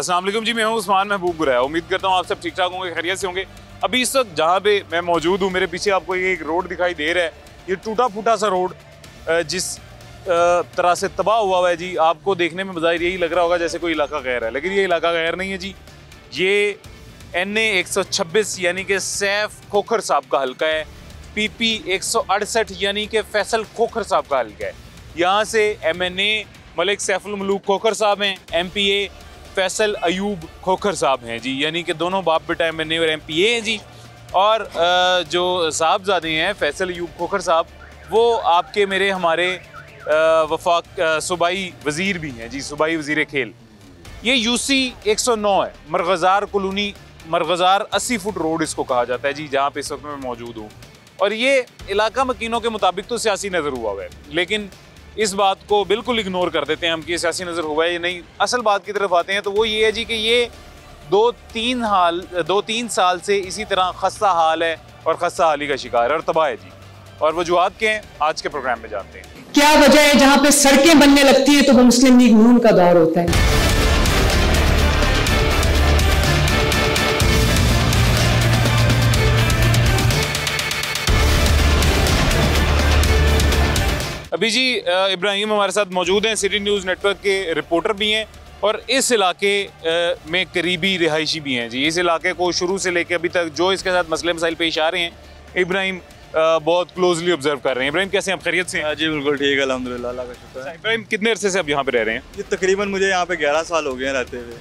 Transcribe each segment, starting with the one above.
असलम जी, मैं हूँ उस्मान महबूब गुरैया। उम्मीद करता हूँ आप सब ठीक ठाक होंगे, खैरियत से होंगे। अभी इस वक्त जहाँ पे मैं मौजूद हूँ, मेरे पीछे आपको ये एक रोड दिखाई दे रहा है। ये टूटा फूटा सा रोड जिस तरह से तबाह हुआ हुआ है जी, आपको देखने में बाहर यही लग रहा होगा जैसे कोई इलाका गैर है। लेकिन ये इलाका गैर नहीं है जी। ये एन ए यानी कि सैफ खोखर साहब का हल्का है। पी पी एक सौ अड़सठ यानी कि फैसल खोखर साहब का हल्का है। यहाँ से M N A Malik Saiful Malook Khokhar साहब हैं। M P A Faisal Ayub Khokhar साहब हैं जी। यानी कि दोनों बाप बेटा एम एन ए और एम पी ए हैं जी। और जो साहबजादे हैं, फैसल अयूब खोखर साहब, वो आपके मेरे हमारे वफाक सूबाई वज़ीर भी हैं जी। सूबाई वज़ीर खेल ये यू सी एक सौ नौ है। मरगज़ार कॉलोनी, मरगज़ार अस्सी फुट रोड इसको कहा जाता है। जी, जहाँ पे इस वक्त मैं मौजूद हूँ। और ये इलाका मकीनों के मुताबिक तो सियासी नज़र हुआ हुआ है। लेकिन इस बात को बिल्कुल इग्नोर कर देते हैं हम कि सियासी नज़र हुआ है या नहीं। असल बात की तरफ़ आते हैं तो वो ये है जी कि ये दो तीन हाल, दो तीन साल से इसी तरह खस्ता हाल है और खस्ता हाली का शिकार है और तबाह है जी। और वजूहत के आज के प्रोग्राम में जानते हैं। क्या वजह है जहाँ पे सड़कें बनने लगती है तो वो मुस्लिम लीग नून का दौर होता है। अभी जी इब्राहिम हमारे साथ मौजूद हैं सिटी न्यूज़ नेटवर्क के रिपोर्टर भी हैं और इस इलाके में करीबी रिहायशी भी हैं। जी इस इलाके को शुरू से लेकर अभी तक जो इसके साथ मसले मसाइल पेश आ रहे हैं इब्राहिम बहुत क्लोजली ऑब्ज़र्व कर रहे हैं। इब्राहिम कैसे आप? खैरियत से हैं? जी बिल्कुल ठीक है अलहमदिल्ला अल्लाह का शुक्र है। इब्राहिम कितने अरसे से अब यहाँ पे रह रहे हैं? ये तकरीबन मुझे यहाँ पे ग्यारह साल हो गए हैं रहते हुए।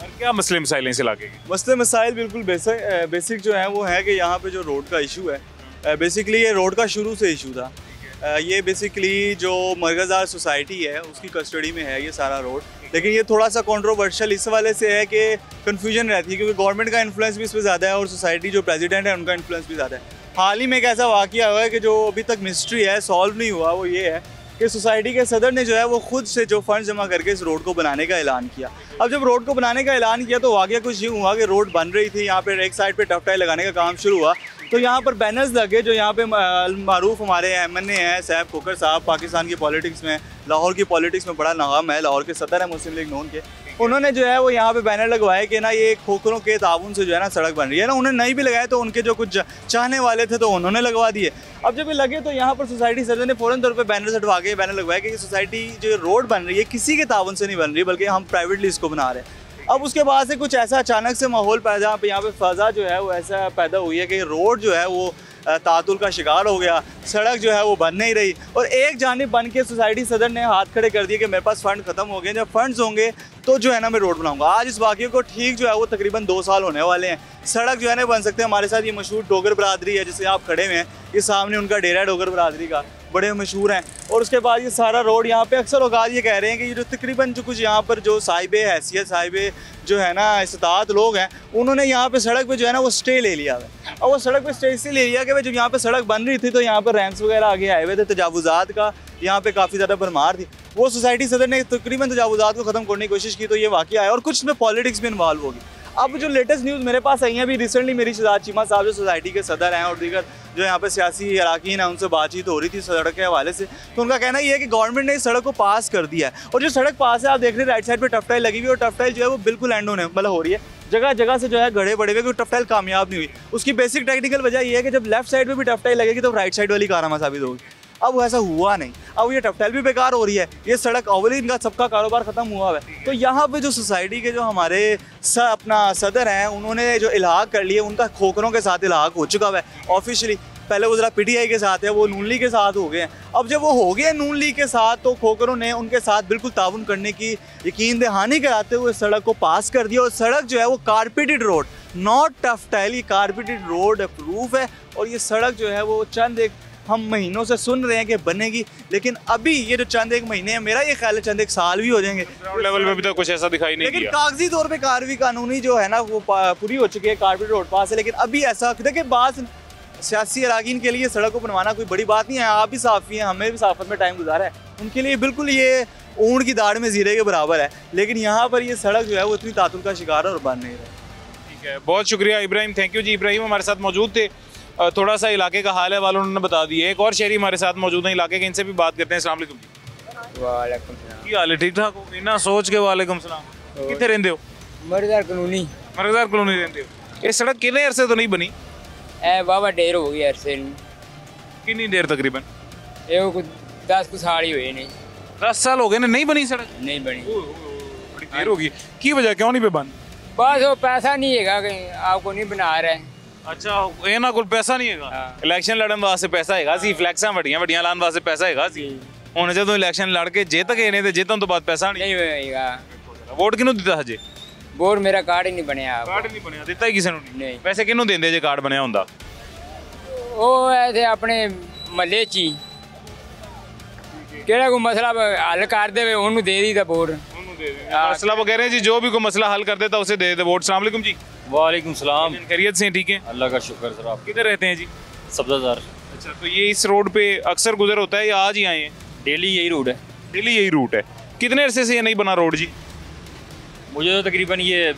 और क्या मसले मसाइल हैं इस इलाके के? मसले मसाइल बिल्कुल बेसिक बेसिक जो है वो है कि यहाँ पे जो रोड का इशू है बेसिकली ये रोड का शुरू से इशू था। ये बेसिकली जो मरगज़ार सोसाइटी है, उसकी कस्टडी में है ये सारा रोड लेकिन ये थोड़ा सा कंट्रोवर्शियल इस वाले से है कि कन्फ्यूज़न रहती है क्योंकि गवर्नमेंट का इन्फ्लुएंस भी इस पर ज़्यादा है और सोसाइटी जो प्रेसिडेंट है, उनका इन्फ्लुएंस भी ज़्यादा है. हाल ही में एक ऐसा वाक़ हुआ है कि जो अभी तक मिस्ट्री है सॉल्व नहीं हुआ, वो ये है कि सोसाइटी के सदर ने जो है वो खुद से जो फंड जमा करके इस रोड को बनाने का ऐलान किया. अब जब रोड को बनाने का ऐलान किया तो वाक़ कुछ यूँ हुआ कि रोड बन रही थी, यहाँ पर एक साइड पर टफ्टाई लगाने का काम शुरू हुआ. तो यहाँ पर बैनर्स लगे जो यहाँ पे मरूफ हमारे एम एन ए हैं, सैफ खोकर साहब, पाकिस्तान की पॉलिटिक्स में, लाहौर की पॉलिटिक्स में बड़ा नाम है, लाहौर के सदर है मुस्लिम लीग नून के। उन्होंने जो है वो यहाँ पे बैनर लगवाए कि ना ये खोखरों के ताउन से जो है ना सड़क बन रही है ना, उन्होंने नहीं भी लगाए तो उनके जो कुछ चाहने वाले थे तो उन्होंने लगवा दिए। अब जब ये लगे तो यहाँ पर सोसाइटी सदर ने फ़ौरन तौर पर बैनर हटवा के बैनर लगवाया कि सोसाइटी जो रोड बन रही है, किसी के ताउन से नहीं बन रही, बल्कि हम प्राइवेटली इसको बना रहे हैं। अब उसके बाद से कुछ ऐसा अचानक से माहौल पैदा, यहाँ पे फ़ज़ा जो है वो ऐसा पैदा हुई है कि रोड जो है वो तातुल का शिकार हो गया, सड़क जो है वो बन नहीं रही। और एक जानब बन के सोसाइटी सदर ने हाथ खड़े कर दिए कि मेरे पास फ़ंड ख़त्म हो गए जब फंड्स होंगे तो जो है ना मैं रोड बनाऊँगा। आज इस वाक्य को ठीक जो है वो तकरीबन दो साल होने वाले हैं। सड़क जो है ना बन सकते हैं, हमारे साथ ये मशहूर डोगर बरदरी है, जिसे आप खड़े हुए हैं, ये सामने उनका डेरा है डोगर बरदरी का। बड़े मशहूर हैं। और उसके बाद ये सारा रोड यहाँ पे अक्सर औकात ये कह रहे हैं कि ये जो तकरीबन जो कुछ यहाँ पर जो साहिब, हैसियत साहिब जो है ना इस्तात लोग हैं, उन्होंने यहाँ पे सड़क पे जो है ना वो स्टे ले लिया है। और वो सड़क पे स्टे इसलिए ले लिया कि जब यहाँ पे सड़क बन रही थी तो यहाँ पर रैंस वगैरह आगे आए हुए थे, तजावुजात का यहाँ पे काफ़ी ज़्यादा भरमार थी। वो सोसाइटी सदर ने तकरीबन तजावुजात को ख़त्म करने की कोशिश की तो ये वाक़ आया और कुछ में पॉलिटिक्स भी इन्वॉल्व होगी। अब जो लेटेस्ट न्यूज़ मेरे पास आई है, अभी रिसेंटली मेरी शहजाद चीमा साहब जो सोसाइटी के सदर हैं और दीगर जो यहाँ पे सियासी अरकान है उनसे बातचीत हो रही थी सड़क के हवाले से। तो उनका कहना ये है कि गवर्नमेंट ने इस सड़क को पास कर दिया है। और जो सड़क पास है आप देख रहे हैं राइट साइड पर टफ्टाइल लगी हुई और टफ्टाइल जो है वो बिल्कुल एंड होने मतलब हो रही है। जगह जगह से जो है गड़े बड़े हुए टफ्टाइल कामयाब नहीं हुई। उसकी बेसिक टेक्निकल वजह ये है कि जब लेफ़्ट साइड पर भी टफ्टाइल लगेगी तो राइट साइड वाली कारामा साबित होगी। अब ऐसा हुआ नहीं। अब ये टफ्टैल भी बेकार हो रही है। ये सड़क अवली इनका सबका कारोबार ख़त्म हुआ है। तो यहाँ पे जो सोसाइटी के जो हमारे स, अपना सदर हैं उन्होंने जो इलाहाक कर लिए उनका खोखरों के साथ इलाहाक हो चुका है ऑफिशियली पहले वो ज़रा पीटीआई के साथ है वो नून लीग के साथ हो गए हैं। अब जब वो हो गए नून लीग के साथ तो खोकरों ने उनके साथ बिल्कुल ताउन करने की यकीन दहानी कराते हुए सड़क को पास कर दिया और सड़क जो है वो carpeted road not tough tile ये कारपेटेड रोड अप्रूव है और ये सड़क जो है वो चंद एक हम महीनों से सुन रहे हैं कि बनेगी लेकिन अभी ये जो चंद एक महीने हैं मेरा ये ख्याल है चंद एक साल भी हो जाएँगे। लेवल में भी तो कुछ ऐसा दिखाई नहीं लेकिन कागज़ी तौर पे कार्रवाई कानूनी जो है ना वो पूरी हो चुकी है कारपेट रोड पास है लेकिन अभी ऐसा देखिए बात सियासी अरकान के लिए सड़क को बनवाना कोई बड़ी बात नहीं है। आप भी साफ़ी हैं हमें भी साफत में टाइम गुजारा है। उनके लिए बिल्कुल ये ऊँट की दाढ़ में जीरे के बराबर है। लेकिन यहाँ पर ये सड़क जो है वो इतनी तातुल का शिकार है और बन नहीं रहा। ठीक है बहुत शुक्रिया इब्राहिम थैंक यू जी। इब्राहिम हमारे साथ मौजूद थे। थोड़ा सा इलाके का हाल है वालों उन्होंने बता दिया एक और शहरी हमारे साथ मौजूद हैं इलाके के इनसे भी बात करते हैं। अस्सलाम वालेकुम जी। वालेकुम सलाम। की हाल है ठीक ठाक हो? इन्ना सोच के वालेकुम सलाम। कितने रहंदे हो? मरदार कानूनी मरगदार कॉलोनी रहंदे हो। ये सड़क कितने अरसे ਐ ਵਾਵਾ ਡੇਰ ਹੋ ਗਈ ਅਰਸੇ ਨੂੰ। ਕਿੰਨੀ ਦੇਰ ਤਕਰੀਬਨ? ਇਹ ਕੁ 10 ਕੁ ਸਾਲ ਹੀ ਹੋਏ ਨੇ। 10 ਸਾਲ ਹੋ ਗਏ ਨੇ ਨਹੀਂ ਬਣੀ ਸੜਕ? ਨਹੀਂ ਬਣੀ। ਬੜੀ ਦੇਰ ਹੋ ਗਈ। ਕੀ ਵਜ੍ਹਾ ਕਿਉਂ ਨਹੀਂ ਪਈ ਬਣ ਬਸ ਉਹ ਪੈਸਾ ਨਹੀਂ ਹੈਗਾ ਕਿ ਆਪਕੋ ਨਹੀਂ ਬਣਾ ਰਹੇ। ਅੱਛਾ ਇਹਨਾਂ ਕੋਲ ਪੈਸਾ ਨਹੀਂ ਹੈਗਾ? ਇਲੈਕਸ਼ਨ ਲੜਨ ਵਾਸਤੇ ਪੈਸਾ ਹੈਗਾ ਸੀ ਫਲੈਕਸਾਂ ਵੱਡੀਆਂ ਵੱਡੀਆਂ ਲਾਉਣ ਵਾਸਤੇ ਪੈਸਾ ਹੈਗਾ ਸੀ। ਹੁਣ ਜਦੋਂ ਇਲੈਕਸ਼ਨ ਲੜ ਕੇ ਜਿੱਤ ਗਏ ਨੇ ਤੇ ਜਿੱਤਣ ਤੋਂ ਬਾਅਦ ਪੈਸਾ ਨਹੀਂ ਹੋਏਗਾ। ਵੋਟ ਕਿਹਨੂੰ ਦਿੱਤਾ ਹਜੇ? ਬੋਰ ਮੇਰਾ ਕਾਰਡ ਹੀ ਨਹੀਂ ਬਣਿਆ ਆਪ ਕਾਰਡ ਨਹੀਂ ਬਣਿਆ ਦਿੱਤਾ ਹੀ ਕਿਸੇ ਨੂੰ ਨਹੀਂ। ਪੈਸੇ ਕਿਹਨੂੰ ਦਿੰਦੇ ਜੇ ਕਾਰਡ ਬਣਿਆ ਹੁੰਦਾ ਉਹ ਐਸੇ ਆਪਣੇ ਮੱਲੇ 'ਚ ਹੀ ਕਿਹੜਾ ਕੋਈ ਮਸਲਾ ਬ- ਹੱਲ ਕਰ ਦੇਵੇ ਉਹਨੂੰ ਦੇ ਦੀਦਾ ਬੋਰ ਉਹਨੂੰ ਦੇ ਦੇ ਮਸਲਾ वो कह रहे हैं जी जो भी कोई मसला हल कर देता उसे दे दे वोट सलाम वालेकुम जी वालेकुम सलाम खैरियत से हैं, ठीक है अल्लाह का शुक्र सर आप किधर रहते हैं जी सब्जादार अच्छा तो ये इस रोड पे अक्सर गुजर होता है या आज ही आए हैं डेली यही रूट है डेली यही रूट है कितने अरसे से ये नहीं बना रोड जी मुझे तो तकरीबन ये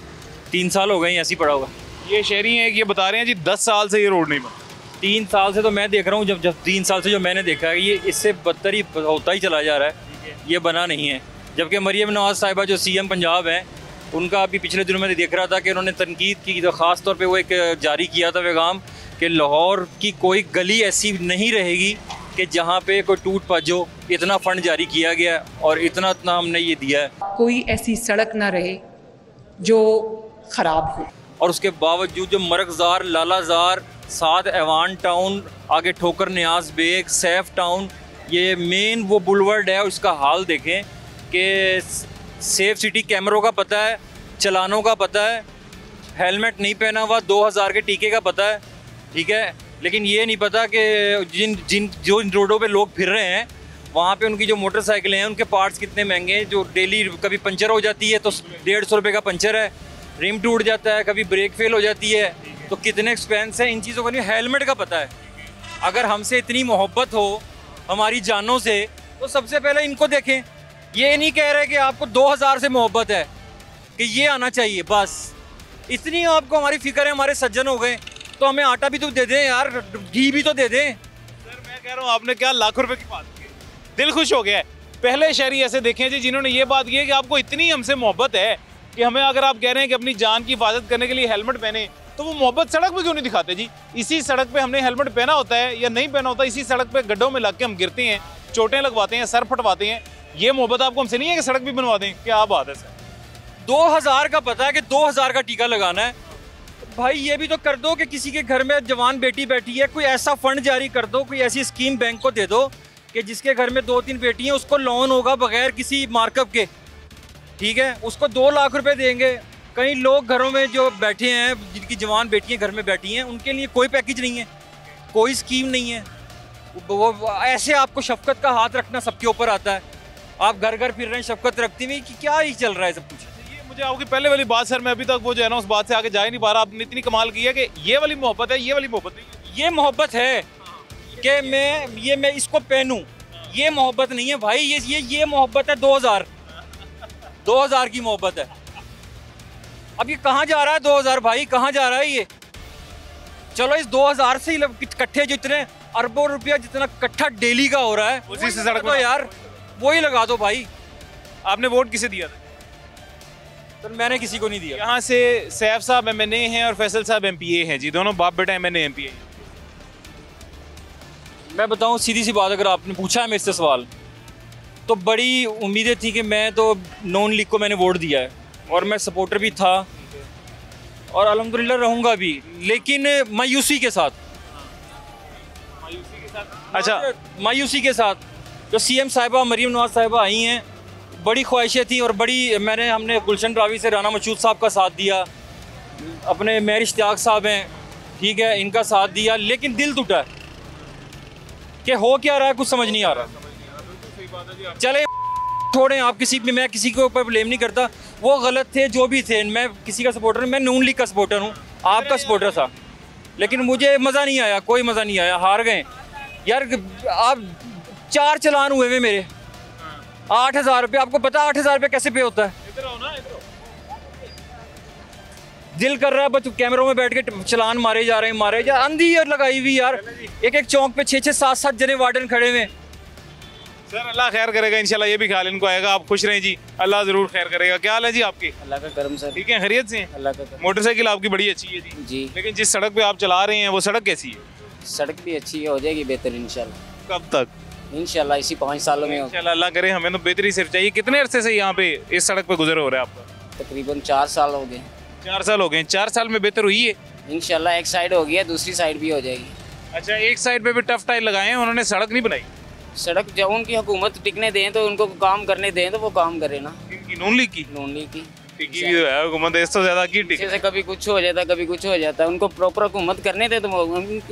तीन साल हो गए हैं ऐसे ही पड़ा होगा ये शहरी हैं कि ये बता रहे हैं जी दस साल से ये रोड नहीं बना तीन साल से तो मैं देख रहा हूँ जब जब तीन साल से जो मैंने देखा है ये इससे बदतर ही होता ही चला जा रहा है। ये बना नहीं है। जबकि मरियम नवाज़ साहिबा जो सीएम पंजाब हैं उनका अभी पिछले दिनों में देख रहा था कि उन्होंने तनकीद की तो ख़ास तौर पे वो एक जारी किया था पैगाम कि लाहौर की कोई गली ऐसी नहीं रहेगी कि जहाँ पे कोई टूट पज इतना फंड जारी किया गया और इतना इतना हमने ये दिया है। कोई ऐसी सड़क ना रहे जो खराब हो। और उसके बावजूद जो मरकजार लालाजार साथ एवान टाउन आगे ठोकर न्याज बेग सैफ टाउन ये मेन वो बुलवर्ड है उसका हाल देखें कि सेफ़ सिटी कैमरों का पता है चलानों का पता है हेलमेट नहीं पहना हुआ 2000 के टीके का पता है ठीक है? लेकिन ये नहीं पता कि जिन जिन, जो रोडों पे लोग फिर रहे हैं, वहाँ पे उनकी जो मोटरसाइकिलें हैं, उनके पार्ट्स कितने महँगे हैं, जो डेली कभी पंचर हो जाती है तो डेढ़ सौ रुपये का पंचर है, रिम टूट जाता है, कभी ब्रेक फेल हो जाती है तो कितने एक्सपेंस है, इन चीज़ों का नहीं, हेलमेट का पता है। अगर हमसे इतनी मोहब्बत हो, हमारी जानों से तो सबसे पहले इनको देखें। ये नहीं कह रहे कि आपको 2000 से मोहब्बत है, कि ये आना चाहिए, बस। इतनी आपको हमारी फ़िक्र है, हमारे सज्जन हो गए तो हमें आटा भी तो दे दें यार घी भी तो दे दें। सर मैं कह रहा हूँ आपने क्या लाख रुपए की बात की? दिल खुश हो गया है। पहले शहरी ऐसे देखे हैं जी जिन्होंने ये बात की है कि आपको इतनी हमसे मोहब्बत है कि हमें अगर आप कह रहे हैं कि अपनी जान की हिफाजत करने के लिए हेलमेट पहने तो वो मोहब्बत सड़क पे क्यों नहीं दिखाते जी? इसी सड़क पे हमने हेलमेट पहना होता है या नहीं पहना होता इसी सड़क पे गड्ढों में लग के हम गिरते हैं चोटें लगवाते हैं सर फटवाते हैं। ये मोहब्बत आपको हमसे नहीं है कि सड़क भी बनवा दें? क्या बात है सर। 2000 का पता है कि 2000 का टीका लगाना है। भाई, ये भी तो कर दो कि किसी के घर में जवान बेटी बैठी है, कोई ऐसा फंड जारी कर दो, कोई ऐसी स्कीम बैंक को दे दो कि जिसके घर में दो तीन बेटी हैं, उसको लोन होगा बगैर किसी मार्कअप के। ठीक है? उसको दो लाख रुपए देंगे। कई लोग घरों में जो बैठे हैं, जिनकी जवान बेटियाँ घर में बैठी हैं, उनके लिए कोई पैकेज नहीं है, कोई स्कीम नहीं है। वो ऐसे आपको शफकत का हाथ रखना सबके ऊपर आता है। आप घर घर फिर रहे हैं, शफकत रखती हुई कि क्या ही चल रहा है सब कुछ? मुझे आपकी पहले वाली बात सर मैं अभी तक वो जो है ना उस बात से आगे जा ही नहीं पा रहा। आपने इतनी कमाल की है कि ये वाली मोहब्बत है ये वाली मोहब्बत नहीं है। ये मोहब्बत है कि मैं ये मैं इसको पहनूं। ये मोहब्बत नहीं है भाई ये ये ये मोहब्बत है 2000 2000 की मोहब्बत है। अब ये कहाँ जा रहा है 2000 भाई? कहाँ जा रहा है ये? चलो इस 2000 से ही इकट्ठे जितने अरबों रुपया जितना इकट्ठा डेली का हो रहा है उसी से सड़क दो बनाओ। यार वही लगा दो भाई। आपने वोट किसे दिया था? तो मैंने किसी को नहीं दिया। यहाँ से सैफ साहब एम एन ए हैं और फैसल साहब एम पी ए हैं जी। दोनों बाप बेटा M N M P A मैं बताऊँ सीधी सी बात अगर आपने पूछा है मेरे से सवाल तो बड़ी उम्मीदें थी कि मैं तो नॉन लीग को मैंने वोट दिया है और मैं सपोर्टर भी था और अलहमदिल्ला रहूँगा भी लेकिन मायूसी के साथ। मायूसी के साथ? अच्छा मायूसी के साथ जो सीएम साहिबा मरीम नवाज़ साहिबा आई हैं बड़ी ख्वाहिशें थी और बड़ी, मैंने, हमने गुलशन रावी से राना मशूद साहब का साथ दिया। अपने मेहर इश्तियाक साहब हैं, ठीक है, इनका साथ दिया, लेकिन दिल टूटा कि हो क्या रहा है, कुछ समझ नहीं आ रहा। चले, छोड़ें, आप किसी भी मैं किसी के ऊपर ब्लेम नहीं करता। वो गलत थे, जो भी थे, मैं किसी का सपोर्टर मैं नून लीग का सपोर्टर हूँ, आपका सपोर्टर था। लेकिन मुझे मज़ा नहीं आया, कोई मज़ा नहीं आया, हार गए। यार, आप चार चलान हुए हुए मेरे। आठ हज़ार रुपये। आपको पता आठ हज़ार रुपये कैसे पे होता है? इधर आओ ना इधर आओ। दिल कर रहा है बस कैमरों में बैठ के चलान मारे जा रहे हैं मारे जा अंधी है लगाई हुई यार। एक एक चौक पे छः छः सात सात जने वार्डन खड़े हुए सर अल्लाह खैर करेगा इंशाल्लाह ये भी ख्याल इनको आएगा आप खुश रहें जी। अल्लाह ज़रूर खैर करेगा। क्या हाल है जी आपके? अल्लाह का करम सर। ठीक है खैरियत से? अल्लाह का मोटरसाइकिल आपकी बड़ी अच्छी है जी। जी। लेकिन जिस सड़क पे आप चला रहे हैं वो सड़क कैसी है? सड़क भी अच्छी हो जाएगी बेहतर इंशाल्लाह। कब तक? इंशाल्लाह इसी पाँच सालों में इंशाल्लाह अल्लाह करे हमें तो बेहतरी सिर्फ़ चाहिए। कितने अरसे से यहाँ पे इस सड़क पे गुजर हो रहा है आपका तकरीबन चार साल हो गए। चार साल हो गए। चार साल में बेहतर हुई है इंशाल्लाह एक साइड हो गया दूसरी साइड भी हो जाएगी। अच्छा एक साइड पे भी टफ टाइल लगाए हैं उन्होंने सड़क नहीं बनाई? सड़क जब उनकी हुकूमत टिकने दें तो उनको काम करने दें तो वो काम करे ना। नून लीग की? नून लीग की। टिकी है हुकूमत ज़्यादा की टिक? जैसे कभी कुछ हो जाता है कभी कुछ हो जाता। है उनको प्रॉपर हुकूमत करने दे तो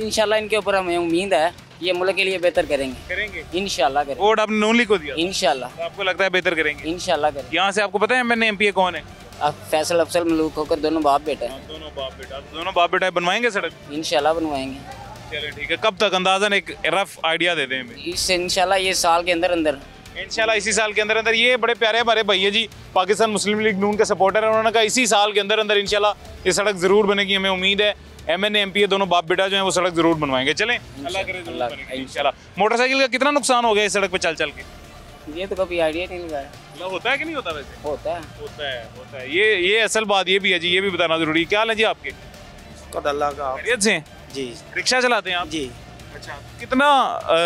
इंशाल्लाह इनके ऊपर हमें उम्मीद है। ये मुल्क के लिए बेहतर करेंगे। करेंगे? इंशाल्लाह करेंगे। वोट आपने नून लीग को दिया? इंशाल्लाह। तो आपको लगता है बेहतर करेंगे? इंशाल्लाह करेंगे। यहाँ से आपको पता है एम एम पी कौन है? अब फैसल अफसल मलूक होकर दोनों बाप बेटा है। दोनों बाप बेटा। दोनों बाप बेटा बनवाएँगे सड़क? इंशाल्लाह बनवाएँगे। चले ठीक है कब तक अंदाजन एक रफ आइडिया दे दें हमें? इस इंशाल्लाह ये साल के अंदर अंदर। इंशाल्लाह इसी साल के अंदर अंदर। ये बड़े प्यारे हमारे भैया जी पाकिस्तान मुस्लिम लीग नून के सपोर्टर हैं उन्होंने कहा इसी साल के अंदर अंदर इंशाल्लाह ये सड़क ज़रूर बनेगी हमें उम्मीद है। एम एन एम पी दोनों बाप बेटा जो है वो सड़क ज़रूर बनवाएँगे। चलें। अल्लाह करे ज़रूर बनेगी इंशाल्लाह। मोटरसाइकिल का कितना नुकसान हो गया इस सड़क पर चल चल के? ये तो कभी आइडिया नहीं लगाया। मतलब होता है कि नहीं होता वैसे? होता है। होता है होता है। ये ये असल बात ये भी है जी ये भी बताना ज़रूरी। है क्या हाल है जी आपके? अल्लाह का। खैरियत से? जी। रिक्शा चलाते हैं आप? जी। अच्छा कितना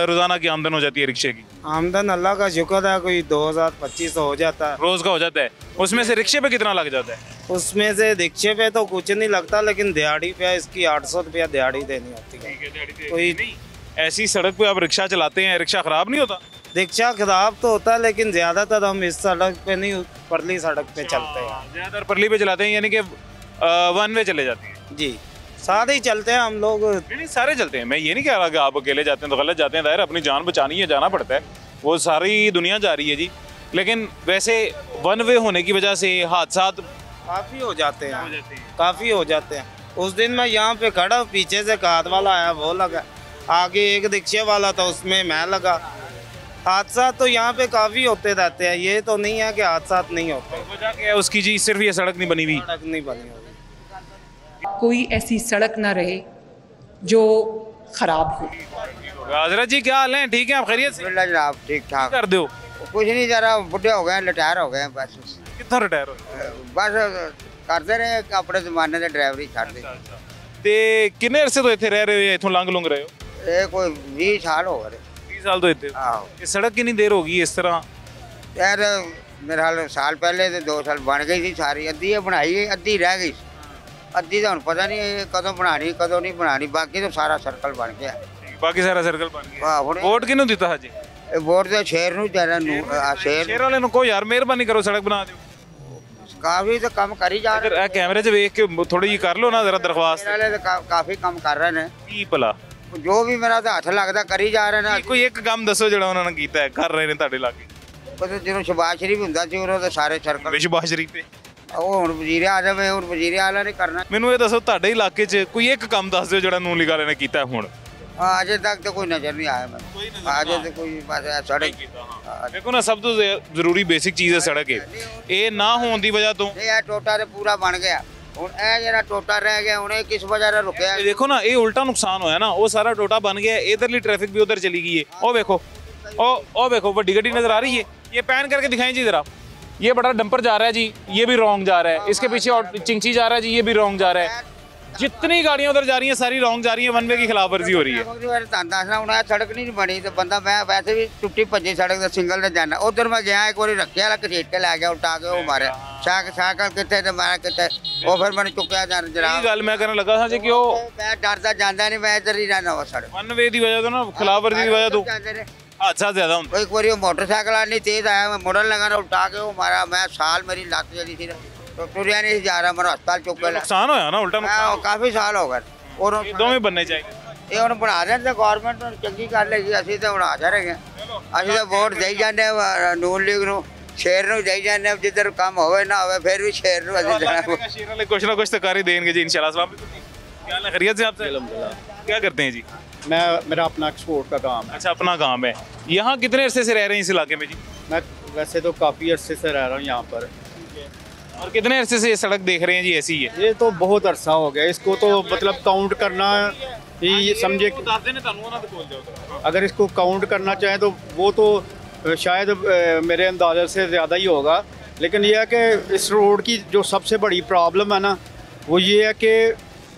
रोज़ाना की आमदन हो जाती है रिक्शे की? आमदन अल्लाह का शुक्र है कोई दो हज़ार पच्चीस सौ हो जाता है। रोज का हो जाता है। उसमें से रिक्शे पे कितना लग जाता है? उसमें से रिक्शे पे तो कुछ नहीं लगता लेकिन दिहाड़ी पे इसकी आठ सौ रुपया दिहाड़ी देनी होती है। कोई ऐसी सड़क पे आप रिक्शा चलाते हैं रिक्शा खराब नहीं होता? रिक्शा खराब तो होता है लेकिन ज़्यादातर हम इस सड़क पे नहीं परली सड़क पे चलते हैं। ज़्यादातर परली पे चलाते हैं यानी कि वन वे चले जाते हैं। जी। साथ ही चलते हैं हम लोग। नहीं नहीं सारे चलते हैं। मैं ये नहीं कह रहा कि आप अकेले जाते हैं तो गलत जाते हैं। दायर अपनी जान बचानी है जाना पड़ता है। वो सारी दुनिया जा रही है जी। लेकिन वैसे वन वे होने की वजह से हादसा काफ़ी हो जाते हैं। काफ़ी हो जाते हैं। उस दिन मैं यहाँ पे खड़ा पीछे से कार वाला आया वो लगा। आगे एक रिक्शे वाला था उसमें मैं लगा। हादसा तो यहाँ पे काफ़ी होते रहते हैं। ये तो नहीं है कि हादसा नहीं होते। वजह क्या है उसकी जी? सिर्फ़ ये सड़क नहीं बनी हुई। सड़क नहीं बनी होगी कोई ऐसी सड़क ना रहे जो खराब हो हजरत जी क्या हाल है ठीक है आप खैरियत से बिल्ला जनाब ठीक ठाक कर दो कुछ नहीं जरा बुढ़े हो गए रिटायर हो गए बस कितना रिटायर हो बस करते रहे अपने जमाने ਦੇ ਡਰਾਈਵਰੀ ਛੱਡਦੇ ਤੇ ਕਿੰਨੇ ਅਰਸੇ ਤੋਂ ਇੱਥੇ ਰਹਿ ਰਹੇ ਹੋ ਇੱਥੋਂ ਲੰਘ ਲੁੰਘ ਰਹੇ ਹੋ ਇਹ ਕੋਈ 20 ਸਾਲ ਹੋ ਗਏ 20 ਸਾਲ ਤੋਂ ਇੱਥੇ ਆਹੋ ਇਹ ਸੜਕ ਕਿੰਨੀ ਦੇਰ ਹੋ ਗਈ ਇਸ ਤਰ੍ਹਾਂ ਯਾਰ ਮੇਰੇ ਹਾਲ ਸਾਲ ਪਹਿਲੇ ਤੇ 2 ਸਾਲ ਬਣ ਗਈ ਸੀ ਸਾਰੀ ਅੱਧੀ ਇਹ ਬਣਾਈ ਹੈ, ਅੱਧੀ ਰਹਿ ਗਈ ਸੀ। ਅੱਧੀ ਤਾਂ ਹੁਣ ਪਤਾ ਨਹੀਂ ਇਹ ਕਦੋਂ ਬਣਾਣੀ ਕਦੋਂ ਨਹੀਂ ਬਣਾਣੀ ਬਾਕੀ ਤਾਂ ਸਾਰਾ ਸਰਕਲ ਬਣ ਗਿਆ। ਬਾਕੀ ਸਾਰਾ ਸਰਕਲ ਬਣ ਗਿਆ। ਹੁਣ ਵੋਟ ਕਿਹਨੂੰ ਦਿੱਤਾ ਹਜੇ? ਇਹ ਵੋਟ ਦੇ ਸ਼ੇਰ ਨੂੰ ਜਾਣਾ ਨੂੰ ਆ ਸ਼ੇਰ। ਸ਼ੇਰ ਵਾਲੇ ਨੂੰ ਕਹੋ ਯਾਰ ਮਿਹਰਬਾਨੀ ਕਰੋ ਸੜਕ ਬਣਾ ਦਿਓ। ਕਾਫੀ ਤਾਂ ਕੰਮ ਕਰੀ ਜਾ ਰਹੇ ਇਧਰ ਇਹ ਕੈਮਰੇ 'ਚ ਵੇਖ ਕੇ ਥੋੜੀ ਜਿਹੀ ਕਰ ਲਓ ਨਾ ਜ਼ਰਾ ਦਰਖਾਸਤ। ਸ਼ੇਰ ਵਾਲੇ ਤਾਂ ਕਾ- ਕਾਫੀ ਕੰਮ ਕਰ ਰਹੇ ਨੇ। ਕੀ ਭਲਾ? ਜੋ ਵੀ ਮੇਰਾ ਤਾਂ ਹੱਥ ਲੱਗਦਾ ਕਰੀ ਜਾ ਰਹੇ ਨੇ ਕੋਈ ਇੱਕ ਕੰਮ ਦੱਸੋ ਜਿਹੜਾ ਉਹਨਾਂ ਨੇ ਕੀਤਾ ਹੈ ਕਰ ਰਹੇ ਨੇ ਤੁਹਾਡੇ ਲਾਗੇ। ਪਤਾ ਜਦੋਂ ਸ਼ਬਾਜ਼ ਸ਼ਰੀਫ ਹੁੰਦਾ ਸੀ ਉਦੋਂ ਤਾਂ ਸਾਰੇ ਸਰਕਲ ਵਿਸ਼ਵਾਸ ਤੇ। ਉਹ ਵਜ਼ੀਰ ਆ ਜਾਵੇ ਹੁਣ ਵਜ਼ੀਰ ਆਲਾ ਨੇ ਕਰਨਾ। ਮੈਨੂੰ ਇਹ ਦੱਸੋ ਤੁਹਾਡੇ ਇਲਾਕੇ 'ਚ ਕੋਈ ਇੱਕ ਕੰਮ ਦੱਸ ਦਿਓ ਜਿਹੜਾ ਨੂਨ ਲੀਗ ਨੇ ਕੀਤਾ ਹੁਣ? ਹਾਂ, ਤੱਕ ਤਾਂ ਕੋਈ ਨਜ਼ਰ ਨਹੀਂ ਆਇਆ ਮੈਨੂੰ। ਕੋਈ ਨਜ਼ਰ ਕੋਈ ਬਸ ਸੜਕ ਹਾਂ। ਦੇਖੋ ਨਾ ਸਭ ਤੋਂ ਜ਼ਰੂਰੀ ਬੇਸਿਕ ਚੀਜ਼ ਹੈ ਸੜਕ ਇਹ। ਨਾ ਹੋਣ ਦੀ ਵਜ੍ਹਾ ਤੋਂ ਇਹ ਟੋਟਾ ਤੇ ਪੂਰਾ ਬਣ ਗਿਆ। ਹੁਣ ਇਹ ਜਿਹੜਾ ਟੋਟਾ ਰਹਿ ਗਿਆ ਹੁਣ ਇਹ ਕਿਸ ਵਜ੍ਹਾ ਨਾਲ ਰੁਕਿਆ? ਇਹ ਦੇਖੋ ਨਾ ਇਹ ਉਲਟਾ ਨੁਕਸਾਨ ਹੋਇਆ ਨਾ। ਉਹ ਸਾਰਾ ਟੋਟਾ ਬਣ ਗਿਆ ਇਧਰਲੀ ਟ੍ਰੈਫਿਕ ਵੀ ਉਧਰ ਚਲੀ ਗਈ ਹੈ ਉਹ ਵੇਖੋ। ਉਹ ਉਹ ਵੇਖੋ ਵੱਡੀ ਗੱਡੀ ਨਜ਼ਰ ਆ ਰਹੀ ਹੈ ਇਹ ਪੈਨ ਕਰਕੇ ਦਿਖਾਈ ਜੀ ਜ਼ਰਾ। ये बड़ा डंपर जा रहा है जी ये भी रॉन्ग जा रहा है इसके पीछे और चिंची जा रहा है जी ये भी रॉन्ग जा रहा है जितनी गाड़ियां उधर जा रही हैं सारी रॉन्ग जा रही हैं वन वे की खिलाफ वर्जी हो रही है ਤੁਹਾਨੂੰ ਦੱਸਣਾ ਹੁਣ ਇਹ ਸੜਕ ਨਹੀਂ ਬਣੀ ਤੇ ਬੰਦਾ ਮੈਂ ਵੈਸੇ ਵੀ ਟੁੱਟੀ ਭੱਜੀ ਸੜਕ ਤੇ ਸਿੰਗਲ ਤੇ ਜਾਣਾ ਉਧਰ ਮੈਂ ਗਿਆ ਇੱਕ ਵਾਰੀ ਰੱਖਿਆ ਵਾਲਾ ਘਸੀਟ ਕੇ ਲੈ ਗਿਆ ਉਲਟਾ ਕੇ ਉਹ ਮਾਰਿਆ ਸਾਈਕਲ ਸਾਈਕਲ ਕਿੱਥੇ ਤੇ ਮੈਂ ਕਿੱਥੇ ਉਹ ਫਿਰ ਮੈਨੂੰ ਚੁੱਕਿਆ ਜਾਣ ਇਹ ਜਰਾ ਗੱਲ ਮੈਂ ਕਰਨ ਲੱਗਾ ਸਾਂ ਜੀ ਕਿ ਉਹ ਮੈਂ ਡਰਦਾ ਜਾਂਦਾ ਨਹੀਂ ਮੈਂ ਇੱਧਰ ਹੀ ਰਹਿਣਾ ਵਾ ਸੜਕ वन वे ਦੀ ਵਜ੍ਹਾ ਤੋਂ ਨਾ ਖਿਲਾਫ ਵਰਜੀ ਦੀ ਵਜ੍ਹਾ ਤੋਂ ਜਾਂਦੇ ਨੇ। ਹਾਦਸਾ ਜ਼ਿਆਦਾ ਹੁੰਦਾ ਉਹ ਇੱਕ ਵਾਰੀ ਉਹ ਮੋਟਰਸਾਈਕਲ ਵਾਲਾ ਨਹੀਂ ਤੇਜ਼ ਆਇਆ ਮੈਂ ਮੁੜਨ ਲੱਗਾ ਨਾ ਉਲਟਾ ਕੇ ਉਹ ਮਾਰਾ ਮੈਂ ਸਾਲ ਮੇਰੀ ਲੱਤ ਜਿਹੜੀ ਸੀ ਨਾ, ਉਹ ਤੁਰਿਆ ਨਹੀਂ ਸੀ ਜਾ ਰਿਹਾ ਮੈਨੂੰ ਹਸਪਤਾਲ ਚੁੱਕ ਕੇ ਲੈ ਨੁਕਸਾਨ ਹੋਇਆ ਨਾ ਉਲਟਾ ਮੈਂ ਨੁਕਸਾਨ ਉਹ ਕਾਫੀ ਸਾਲ ਹੋ ਗਏ ਉਹਨੂੰ ਇਹ ਦੋਵੇਂ ਬੰਨੇ ਚਾਹੀਦੇ ਇਹ ਹੁਣ ਬਣਾ ਦੇਣ ਤੇ ਗਵਰਨਮੈਂਟ ਨੂੰ ਚੰਗੀ ਗੱਲ ਹੈਗੀ ਅਸੀਂ ਤਾਂ ਬਣਾ ਜਾ ਰਹੇ ਹਾਂ ਅਸੀਂ ਤਾਂ ਵੋਟ ਦੇਈ ਜਾਂਦੇ ਹਾਂ ਨੂਨ ਲੀਗ ਨੂੰ ਸ਼ੇਰ ਨੂੰ ਦੇਈ ਜਾਂਦੇ ਹਾਂ ਜਿੱਧਰ ਕੰਮ ਹੋਵੇ ਨਾ ਹੋਵੇ ਫਿਰ ਵੀ ਸ਼ੇਰ ਨੂੰ ਅਸੀਂ ਦੇਣਾ ਸ਼ੇਰ ਵਾਲੇ ਕੁਛ ਨਾ ਕੁਛ ਤਾਂ ਕਰ ਹੀ ਦੇਣਗੇ ਜੀ ਇਨਸ਼ਾਅੱਲਾ ਅਸਲਾਮ क्या हाल है खैरियत से आपसे क्या करते हैं जी? मैं मेरा अपना एक्सपोर्ट का काम है। अच्छा अपना काम है। यहाँ कितने अरसे से रह रहे हैं इस इलाके में जी? मैं वैसे तो काफ़ी अरसे से रह रहा हूँ यहाँ पर। और कितने अरसे से ये सड़क देख रहे हैं जी ऐसी ही है? ये तो बहुत अरसा हो गया। इसको तो मतलब काउंट करना ही समझे अगर इसको काउंट करना चाहें तो वो तो शायद मेरे अंदाजे से ज़्यादा ही होगा। लेकिन यह है कि इस रोड की जो सबसे बड़ी प्रॉब्लम है ना वो ये है कि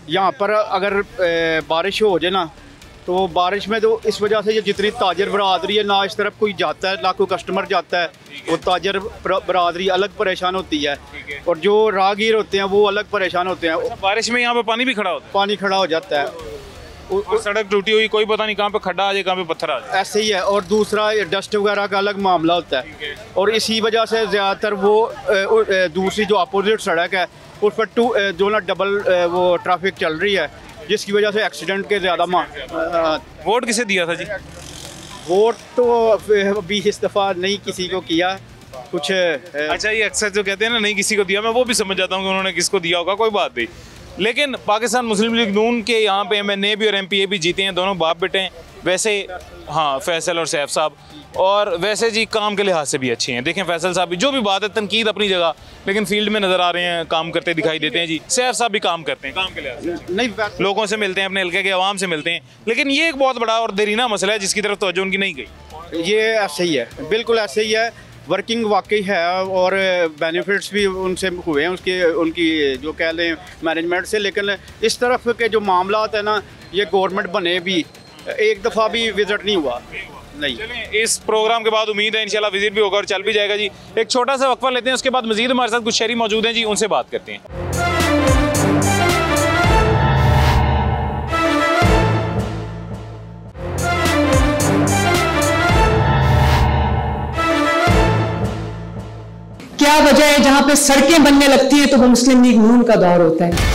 यहाँ पर अगर बारिश हो जाए ना तो बारिश में तो इस वजह से ये जितनी ताजर बरदरी है ना इस तरफ़ कोई जाता है ना कोई कस्टमर जाता है वो ताजर बरदरी अलग परेशान होती है। और जो राहगीर होते हैं वो अलग परेशान होते हैं। बारिश में यहाँ पे पानी भी खड़ा होता है? पानी खड़ा हो जाता है। सड़क टूटी हुई कोई पता नहीं कहाँ पे खड्डा आ जाए कहाँ पे पत्थर आ जाए। ऐसे ही है और दूसरा डस्ट वगैरह का अलग मामला होता है। और इसी वजह से ज़्यादातर वो दूसरी जो अपोजिट सड़क है उस पर टू जो ना डबल वो ट्रैफ़िक चल रही है जिसकी वजह से एक्सीडेंट के ज़्यादा मा- वोट किसे दिया था जी? वोट तो अभी इस दफ़ा नहीं किसी को किया कुछ अच्छा ये अक्सर जो कहते हैं ना नहीं किसी को दिया मैं वो भी समझ जाता हूँ कि उन्होंने किसको दिया होगा कोई बात नहीं। लेकिन पाकिस्तान मुस्लिम लीग नून के यहाँ पे एम एन ए भी और एम पी ए भी जीते हैं दोनों बाप बेटे हैं। वैसे हाँ फैसल और सैफ साहब और वैसे जी काम के लिहाज से भी अच्छे हैं। देखें फैसल साहब भी जो भी बात है तनकीद अपनी जगह लेकिन फ़ील्ड में नज़र आ रहे हैं काम करते दिखाई देते हैं जी। सैफ साहब भी काम करते हैं काम के लिहाज से नहीं लोगों से मिलते हैं अपने हल्के के आवाम से मिलते हैं। लेकिन ये एक बहुत बड़ा और देरीना मसला है जिसकी तरफ़ तवज्जो उनकी नहीं गई। ये ऐसे ही है बिल्कुल ऐसे ही है। वर्किंग वाकई है और बेनिफिट्स भी उनसे हुए हैं उसके उनकी जो कह लें मैनेजमेंट से। लेकिन इस तरफ़ के जो मामला है ना ये गवर्नमेंट बने भी एक दफ़ा भी विज़िट नहीं हुआ। नहीं। चलें इस प्रोग्राम के बाद उम्मीद है इंशाल्लाह विज़िट भी होगा और चल भी जाएगा जी। एक छोटा सा वक्फा लेते हैं उसके बाद मजीद हमारे साथ कुछ शहरी मौजूद हैं जी उनसे बात करते हैं। क्या वजह है जहाँ पे सड़कें बनने लगती हैं तो वो मुस्लिम लीग नून का दौर होता है।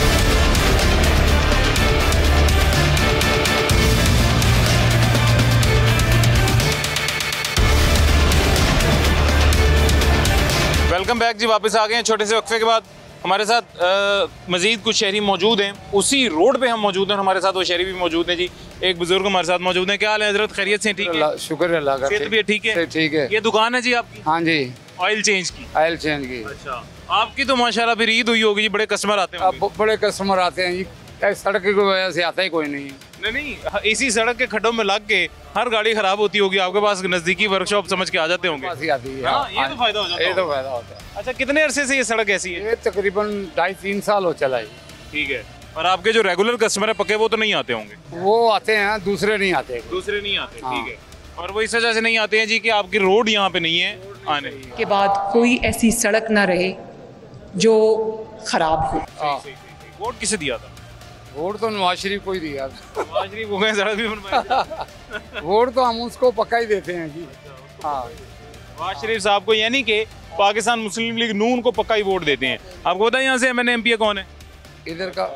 Welcome back. जी वापस आ गए हैं छोटे से वक्फे के बाद। हमारे साथ मजीद कुछ शहरी मौजूद हैं। उसी रोड पे हम मौजूद हैं हमारे साथ वो शहरी भी मौजूद हैं। जी एक बुज़ुर्ग हमारे साथ मौजूद हैं। क्या हाल है हज़रत? खैरियत से ठीक है? शुक्र अल्लाह का सेहत भी है, ठीक है? ठीक है। ये दुकान है जी आपकी? हाँ जी। ऑयल चेंज की। ऑयल चेंज की। अच्छा। आपकी तो माशाल्लाह फिर ईद हुई होगी जी बड़े कस्टमर आते हैं बड़े कस्टमर आते हैं जी। सड़क की वजह से आता ही कोई नहीं है नहीं नहीं इसी सड़क के खड्डों में लग के हर गाड़ी खराब होती होगी आपके पास नजदीकी वर्कशॉप समझ के आ जाते होंगे पास ही आती है हाँ, ये तो फ़ायदा हो जाता ये तो फ़ायदा होता है अच्छा कितने अरसे से ये सड़क ऐसी है ये तकरीबन ढाई तीन साल हो चला है ठीक है और आपके जो रेगुलर कस्टमर है पक्के वो तो नहीं आते होंगे वो आते हैं दूसरे नहीं आते दूसरे नहीं आते हाँ। ठीक है और वो इस वजह से नहीं आते हैं जी कि आपकी रोड यहाँ पे नहीं है आने के बाद कोई ऐसी सड़क ना रहे जो खराब हो हाँ। वोट किसे दिया था वोट तो नवाज़ शरीफ को ही दिया नवाज़ शरीफ हो गए सड़क भी वोट तो हम उसको पक्का ही देते हैं जी। हाँ नवाज़ शरीफ साहब को यानी कि पाकिस्तान मुस्लिम लीग नून को पक्का ही वोट देते हैं। आपको पता है यहाँ से एम एन एम पी कौन है? इधर का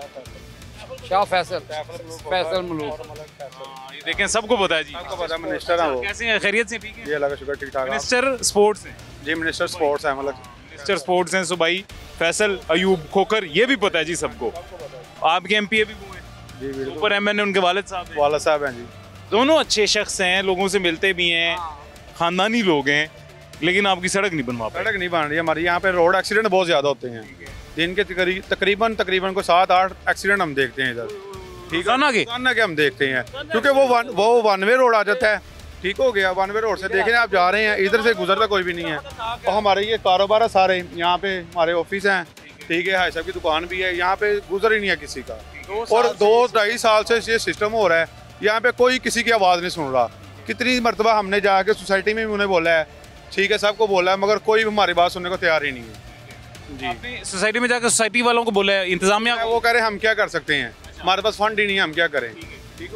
शाह फैसल। फैसल मलूक। हाँ, ये देखें सबको पता है जी। आपको पता है मिनिस्टर हैं वो। कैसे हैं? खैरियत से ठीक है? ये अल्लाह का शुक्र ठीक ठाक मिनिस्टर स्पोर्ट्स हैं। जी मिनिस्टर स्पोर्ट्स है मतलब। मिनिस्टर स्पोर्ट्स हैं सुबाई फैसल अयूब खोकर ये भी पता है जी सबको। आपके एम पी ए भी वो हैं। जी बिल्कुल। ऊपर एम एन उनके वालिद साहब हैं। वाला साहब हैं जी। दोनों अच्छे शख्स हैं लोगों से मिलते भी हैं। खानदानी लोग हैं लेकिन आपकी सड़क नहीं बनवा सड़क नहीं बन रही हमारी। यहाँ पे रोड एक्सीडेंट बहुत ज़्यादा होते हैं। दिन के तकरीबन तकरीबन को सात आठ एक्सीडेंट हम देखते हैं इधर। ठीक है? रोज़ाना के? के हम देखते हैं। क्योंकि वो वन वो वन वे रोड आ जाता है। ठीक हो गया वन वे रोड से देख देखें आप जा रहे हैं इधर से गुजरता कोई भी नहीं है। और हमारे ये कारोबार है सारे। यहाँ पे हमारे ऑफ़िस हैं। ठीक है हाई साहब की दुकान भी है यहाँ पे गुजर ही नहीं है किसी का। और दो ढाई साल से ये सिस्टम हो रहा है यहाँ पे कोई किसी की आवाज़ नहीं सुन रहा। कितनी मरतबा हमने जाके सोसाइटी में भी उन्हें बोला है ठीक है सबको बोला है मगर कोई भी हमारी बात सुनने को तैयार ही नहीं है। जी। सोसाइटी में जाकर सोसाइटी वालों को बोला है इंतजामिया वो कह रहे हैं हम क्या कर सकते हैं? हमारे पास फंड ही नहीं है हम क्या करें?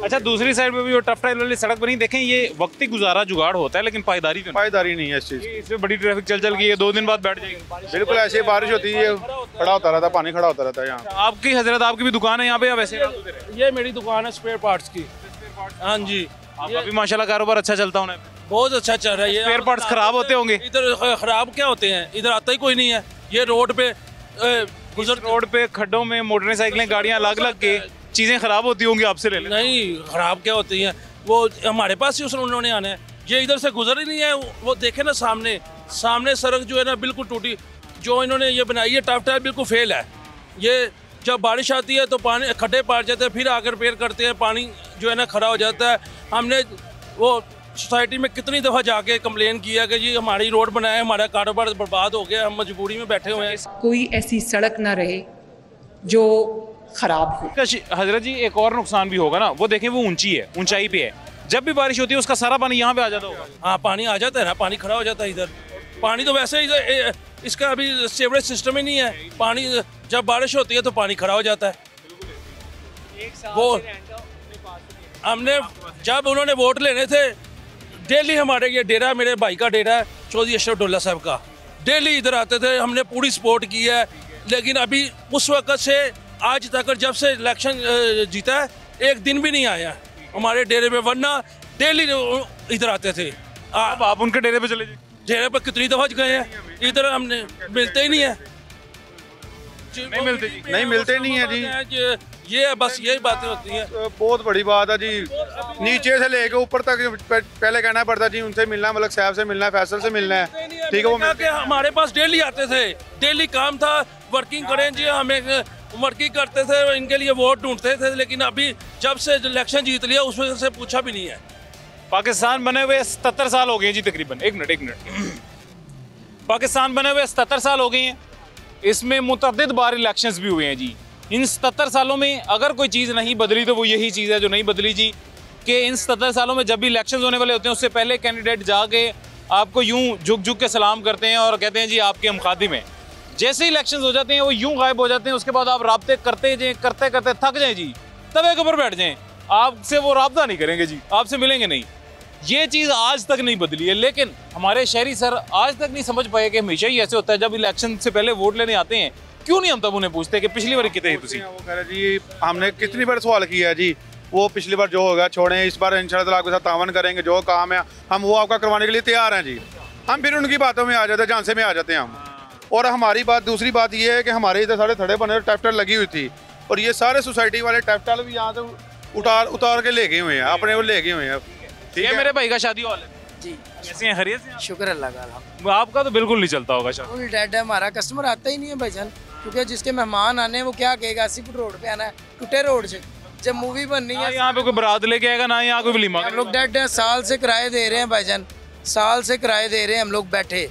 अच्छा दूसरी साइड पे भी वो टफ टाइल वाली सड़क बनी देखें ये वक्ती गुजारा जुगाड़ होता है लेकिन पायदारी तो पायदारी नहीं है इस चीज़ इसमें बड़ी ट्रैफ़िक चल चल गई है दो दिन बाद बैठ जाएगी। बिल्कुल ऐसे ही बारिश होती है खड़ा होता रहता है पानी खड़ा होता रहता है यहाँ। आपकी हज़रत आपकी भी दुकान है यहाँ पे या वैसे? ये मेरी दुकान है स्पेयर पार्ट्स की। हाँ जी। आपका भी माशाल्लाह कारोबार अच्छा चलता होना बहुत अच्छा चल रहा है ये स्पेयर पार्ट्स खराब होते होंगे। इधर खराब क्या होते हैं? इधर आता ही कोई नहीं है। ये रोड पे गुजर रोड पे खड्डों में मोटरसाइकिलें गाड़ियाँ अलग अलग के। चीज़ें ख़राब होती होंगी आपसे ले लें नहीं ख़राब क्या होती हैं? वो हमारे पास ही उसने उन्होंने आना है। ये इधर से गुजर ही नहीं है। वो देखे ना सामने सामने सड़क जो है ना बिल्कुल टूटी। जो इन्होंने ये बनाई है टफ टायर बिल्कुल फेल है। ये जब बारिश आती है तो पानी खड्डे पार जाते हैं फिर आकर रिपेयर करते हैं पानी जो है ना खड़ा हो जाता है। हमने वो सोसाइटी में कितनी दफ़ा जाके कंप्लेन किया कि जी हमारी रोड बनाए हमारा कारोबार बर्बाद हो गया हम मजबूरी में बैठे हुए हैं। कोई ऐसी सड़क ना रहे जो खराब हो। हज़रत जी एक और नुकसान भी होगा ना। वो देखें वो ऊँची है ऊंचाई पे है। जब भी बारिश होती है उसका सारा पानी यहाँ पे आ जाता होगा। हाँ पानी आ जाता है ना पानी खड़ा हो जाता है इधर। पानी तो वैसे ही इधर, इसका अभी सेवरेज सिस्टम ही नहीं है। पानी जब बारिश होती है तो पानी खड़ा हो जाता है। वो हमने जब उन्होंने वोट लेने थे डेली हमारे ये डेरा मेरे भाई का डेरा है चौधरी अशरफ डोला साहब का। डेली इधर आते थे हमने पूरी सपोर्ट की है। लेकिन अभी उस वक्त से आज तक जब से इलेक्शन जीता है एक दिन भी नहीं आया। हमारे डेरे पे वरना डेली इधर आते थे। अब आप उनके डेरे पे चले डेरे पे कितनी दफ़ा गए हैं? इधर हमने मिलते ही नहीं है। नहीं मिलते नहीं मिलते नहीं है जी। ये बस यही बातें होती हैं। बहुत बड़ी बात है जी। नीचे से लेके ऊपर तक पहले कहना पड़ता जी उनसे मिलना है मलक साहब से मिलना है फैसल से मिलना है। ठीक है वो हमारे पास डेली आते थे। डेली काम था वर्किंग करें जी हमें वर्किंग करते थे, इनके लिए वोट ढूंढते थे, लेकिन अभी जब से इलेक्शन जीत लिया, उस वजह से पूछा भी नहीं है। पाकिस्तान बने हुए सत्तर साल हो गए जी तकरीबन। एक मिनट एक मिनट। पाकिस्तान बने हुए सतर साल हो गए हैं। इसमें मुतद बार इलेक्शंस भी हुए हैं जी। इन सतर सालों में अगर कोई चीज़ नहीं बदली तो वो यही चीज़ है जो नहीं बदली जी, कि इन सत्तर सालों में जब भी इलेक्शन होने वाले होते हैं, उससे पहले कैंडिडेट जाके आपको यूँ झुक झुक के सलाम करते हैं और कहते हैं, जी, आपके हम खादिम हैं। जैसे ही इलेक्शन हो जाते हैं वो यूँ गायब हो जाते हैं उसके बाद आप रबते करते जाए करते करते थक जाएँ जी। तब एक ऊपर बैठ जाएँ। आपसे वो रबता नहीं करेंगे जी आपसे मिलेंगे नहीं। ये चीज़ आज तक नहीं बदली है लेकिन हमारे शहरी सर आज तक नहीं समझ पाए कि हमेशा ही ऐसे होता है जब इलेक्शन से पहले वोट लेने आते हैं क्यों नहीं हम तब उन्हें पूछते कि पिछली बार कितने तुसी? वो कह रहे जी हमने कितनी बार सवाल किया है जी वो पिछली बार जो होगा छोड़ें इस बार इंशाल्लाह आपके साथ तावन करेंगे जो काम है हम वो आपका करवाने के लिए तैयार हैं जी। हम फिर उनकी बातों में आ जाते हैं झांसे में आ जाते हैं हम। और हमारी बात दूसरी बात ये है कि हमारे इधर सारे थड़े बने टैफ्टर लगी हुई थी। और ये सारे सोसाइटी वाले टैफ्टर भी यहाँ से उतार उतार के ले गए हुए हैं अपने वो ले गए हुए हैं। ठीक है मेरे भाई का शादी हॉल है। जी। कैसे हैं खैरियत शुक्र अल्लाह का आपका तो बिल्कुल नहीं चलता होगा शादी। फुल डेड है हमारा कस्टमर आता ही नहीं है भाईजान। क्योंकि जिसके मेहमान आने हैं वो क्या कहेगा अस्सी फुट रोड पे आना है टूटे रोड से। जब मूवी बननी है यहाँ पे कोई बारात लेके आएगा ना यहाँ कोई वलीमा हम लोग डेड हैं साल से किराए दे रहे हैं भाईजान। साल से किराए दे रहे हैं हम लोग बैठे।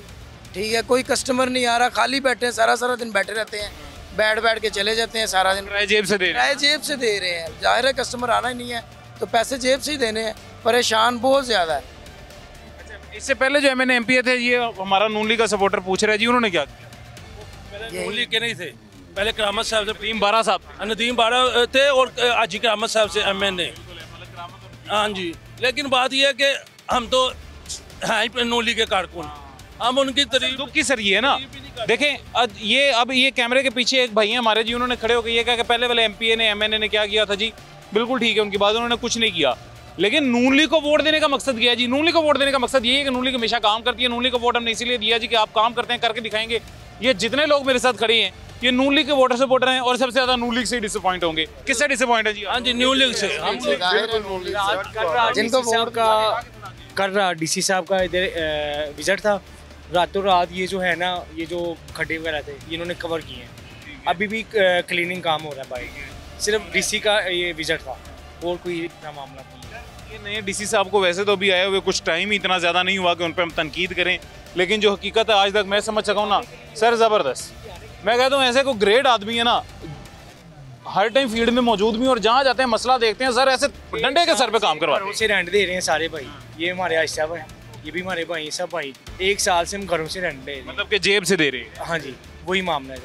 ठीक है कोई कस्टमर नहीं आ रहा खाली बैठे हैं सारा सारा दिन बैठे रहते हैं बैठ बैठ के चले जाते हैं सारा दिन। किराए जेब से दे रहे किराए जेब से दे रहे हैं। ज़ाहिर है कस्टमर आना ही नहीं है तो पैसे जेब से ही देने हैं। परेशान बहुत ज़्यादा है। इससे पहले जो एम एन एम थे ये हमारा नूनली का सपोर्टर पूछ रहे जी उन्होंने क्या पहले नूली के नहीं थे पहले करामत साहब से नदीम बारा साहब नदीम बारा थे और आजी करामत साहब से एम एन ए हाँ जी लेकिन बात यह है कि हम तो हैं ही नूली के कारकुन। हम उनकी तरीफ दुख की सर ये है ना। देखें अब ये अब ये कैमरे के पीछे एक भाई हैं हमारे जी उन्होंने खड़े होकर ये कहा कि पहले वाले एमपीए ने एमएनए ने क्या किया था जी? बिल्कुल ठीक है उनकी बात उन्होंने कुछ नहीं किया। लेकिन नूनली को वोट देने का मकसद क्या है जी? नूनली को वोट देने का मकसद ये है कि नूनली हमेशा काम करती है नूनली को वोट हमने इसीलिए दिया जी कि आप काम करते हैं करके दिखाएँगे। ये जितने लोग मेरे साथ खड़े हैं ये नून लीग के वोटर सपोर्टर हैं और सबसे ज़्यादा नून लीग से डिसअपॉइंट होंगे। किससे डिसअपॉइंट है जी? हाँ जी न्यू लीग से। जिनको वोट का कर रहा डीसी साहब का इधर विज़िट था रातों रात ये जो है ना ये जो खड्डे वगैरह थे ये इन्होंने कवर किए हैं। अभी भी क्लीनिंग काम हो रहा है भाई। सिर्फ़ डीसी का ये विज़िट था और कोई इतना मामला नहीं ये नए डीसी साहब को वैसे तो अभी आए हुए कुछ टाइम ही इतना ज़्यादा नहीं हुआ कि उन पर हम तनकीद करें लेकिन जो हकीकत है आज तक मैं समझ सका हूँ ना सर ज़बरदस्त। मैं कहता हूँ ऐसे कोई ग्रेट आदमी है ना हर टाइम फ़ील्ड में मौजूद भी और जहाँ जाते हैं मसला देखते हैं सर ऐसे डंडे के सर पे काम रेंट दे रहे हैं सारे भाई। ये हमारे आयशा भाई ये भी हमारे भाई सब भाई। एक साल से हम घरों से रेंट ले मतलब कि जेब से दे रहे हैं? हाँ जी वही मामला है।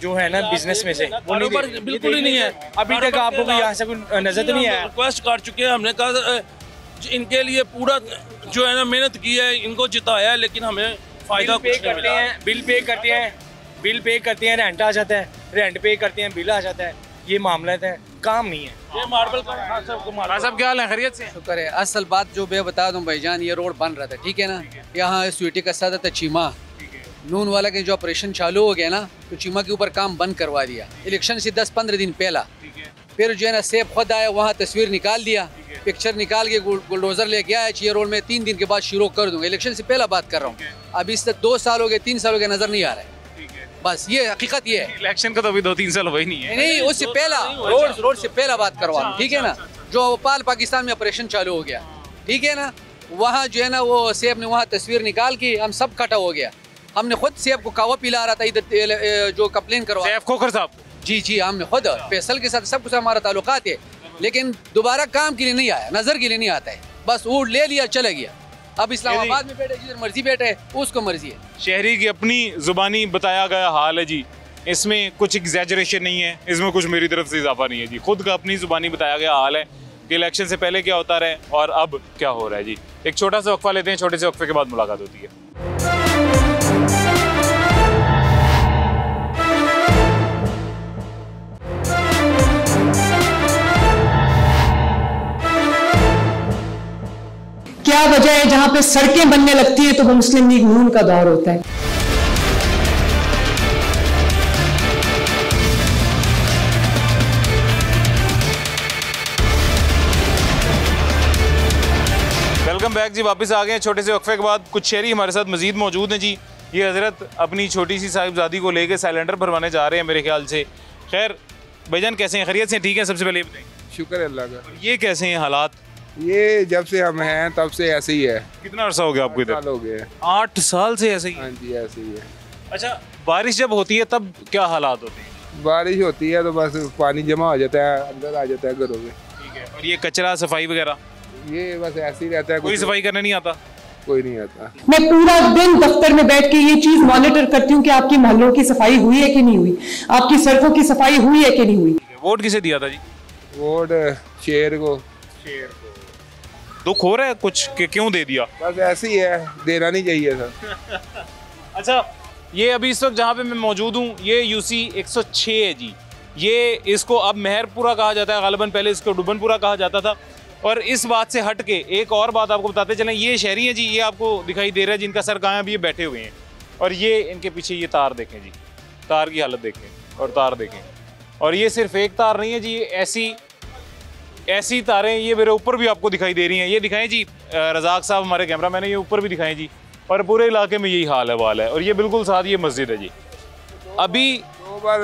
जो है ना बिज़नेस में से। वो नहीं बिल्कुल ही नहीं है। अभी तक आपको कोई यहाँ से कोई नज़र तो नहीं आया। रिक्वेस्ट कर चुके हैं हमने कहा इनके लिए पूरा जो है ना मेहनत की है इनको जिताया है लेकिन हमें फ़ायदा पे करते हैं बिल पे करते हैं बिल पे करते हैं रेंट आ जाता है रेंट पे करते हैं बिल आ जाता है। ये मामला है। काम नहीं है। ये मार्बल का साहब क्या हाल है? खैरियत से? शुक्र है। असल बात जो मैं बता दूँ भाईजान ये रोड बन रहा था ठीक है ना? यहाँ स्वीटी का सादा था चीमा। नून वाला के जो ऑपरेशन चालू हो गया ना तो चीमा के ऊपर काम बंद करवा दिया। इलेक्शन से दस पंद्रह दिन पहला। फिर जो है ना सेब खुद आया वहाँ तस्वीर निकाल दिया। पिक्चर निकाल के बुल- बुलडोजर लेके आया चाहिए रोड में तीन दिन के बाद शुरू कर दूँगा। इलेक्शन से पहला बात कर रहा हूँ। अभी इससे दो साल हो गए तीन साल हो गए नज़र नहीं आ रहा है। बस ये हकीकत ये है। इलेक्शन का तो अभी दो तीन साल हुआ ही नहीं है। नहीं उससे पहला रोड रोड से पहला बात करवा ठीक है ना? जो पाल पाकिस्तान में ऑपरेशन चालू हो गया ठीक है ना? वहाँ जो है ना वो सेब ने वहाँ तस्वीर निकाल के हम सब कटा हो गया। हमने खुद सेब को कावा पिला रहा था इधर जो कंप्लेन करवा सैफ खोखर साहब जी जी हमने खुद फैसल के साथ सब कुछ हमारा ताल्लुकात है लेकिन दोबारा काम के लिए नहीं आया नज़र के लिए नहीं आता है। बस ऊट ले लिया चला गया। अब इस्लामाबाद में बैठे जिधर मर्ज़ी बैठे उसको मर्ज़ी है। शहरी की अपनी जुबानी बताया गया हाल है जी। इसमें कुछ एग्जैजरेशन नहीं है इसमें कुछ मेरी तरफ़ से इजाफा नहीं है जी। खुद का अपनी जुबानी बताया गया हाल है कि इलेक्शन से पहले क्या होता रहा है और अब क्या हो रहा है जी। एक छोटा सा वक्फा लेते हैं छोटे से वक्फे के बाद मुलाकात होती है। क्या वजह है जहाँ पे सड़कें बनने लगती है तो वो मुस्लिम लीग नून का दौर होता है। वेलकम बैक जी वापस आ गए हैं छोटे से वक्फे के बाद। कुछ शहरी हमारे साथ मजीद मौजूद हैं जी। ये हज़रत अपनी छोटी सी साहिबजादी को लेके सिलेंडर भरवाने जा रहे हैं मेरे ख्याल से। खैर भाईजान कैसे हैं? खैरियत से ठीक है? सबसे पहले बताएँ। शुक्र है अल्लाह का। ये कैसे हैं हालात? ये जब से हम हैं तब से ऐसे ही है। कितना अरसा हो गया आपको इधर? हो गए। आठ साल से ऐसे ही? हाँ जी ऐसे ही है। अच्छा बारिश जब होती है तब क्या हालात होते हैं? बारिश होती है तो बस पानी जमा हो जाता है अंदर आ जाता है घरों में। ठीक है और ये कचरा सफ़ाई वगैरह? ये बस ऐसे ही रहता है कोई सफ़ाई करने नहीं आता? कोई नहीं आता। मैं पूरा दिन दफ्तर में बैठ के ये चीज़ मॉनिटर करती हूँ कि आपकी मोहल्लों की सफ़ाई हुई है कि नहीं हुई आपकी सड़कों की सफ़ाई हुई है कि नहीं हुई। वोट किसे दिया था जी? वोट शेर को। दुख हो रहा है कुछ? कि क्यों दे दिया? बस ऐसे ही है देना नहीं चाहिए सर अच्छा ये अभी इस वक्त जहाँ पे मैं मौजूद हूँ ये यूसी 106 है जी। ये इसको अब मेहरपुरा कहा जाता है गालिबन पहले इसको डुबनपुरा कहा जाता था। और इस बात से हट के एक और बात आपको बताते चलें ये शहरी हैं जी ये आपको दिखाई दे रहा है जिनका सर कहाँ अभी ये बैठे हुए हैं। और ये इनके पीछे ये तार देखें जी तार की हालत देखें और तार देखें। और ये सिर्फ़ एक तार नहीं है जी ये ऐसी ऐसी तारें ये मेरे ऊपर भी आपको दिखाई दे रही हैं। ये दिखाएँ जी रजाक साहब हमारे कैमरा मैंने ये ऊपर भी दिखाएँ जी। और पूरे इलाके में यही हाल है वाल है। और ये बिल्कुल साथ ये मस्जिद है जी। अभी दो बार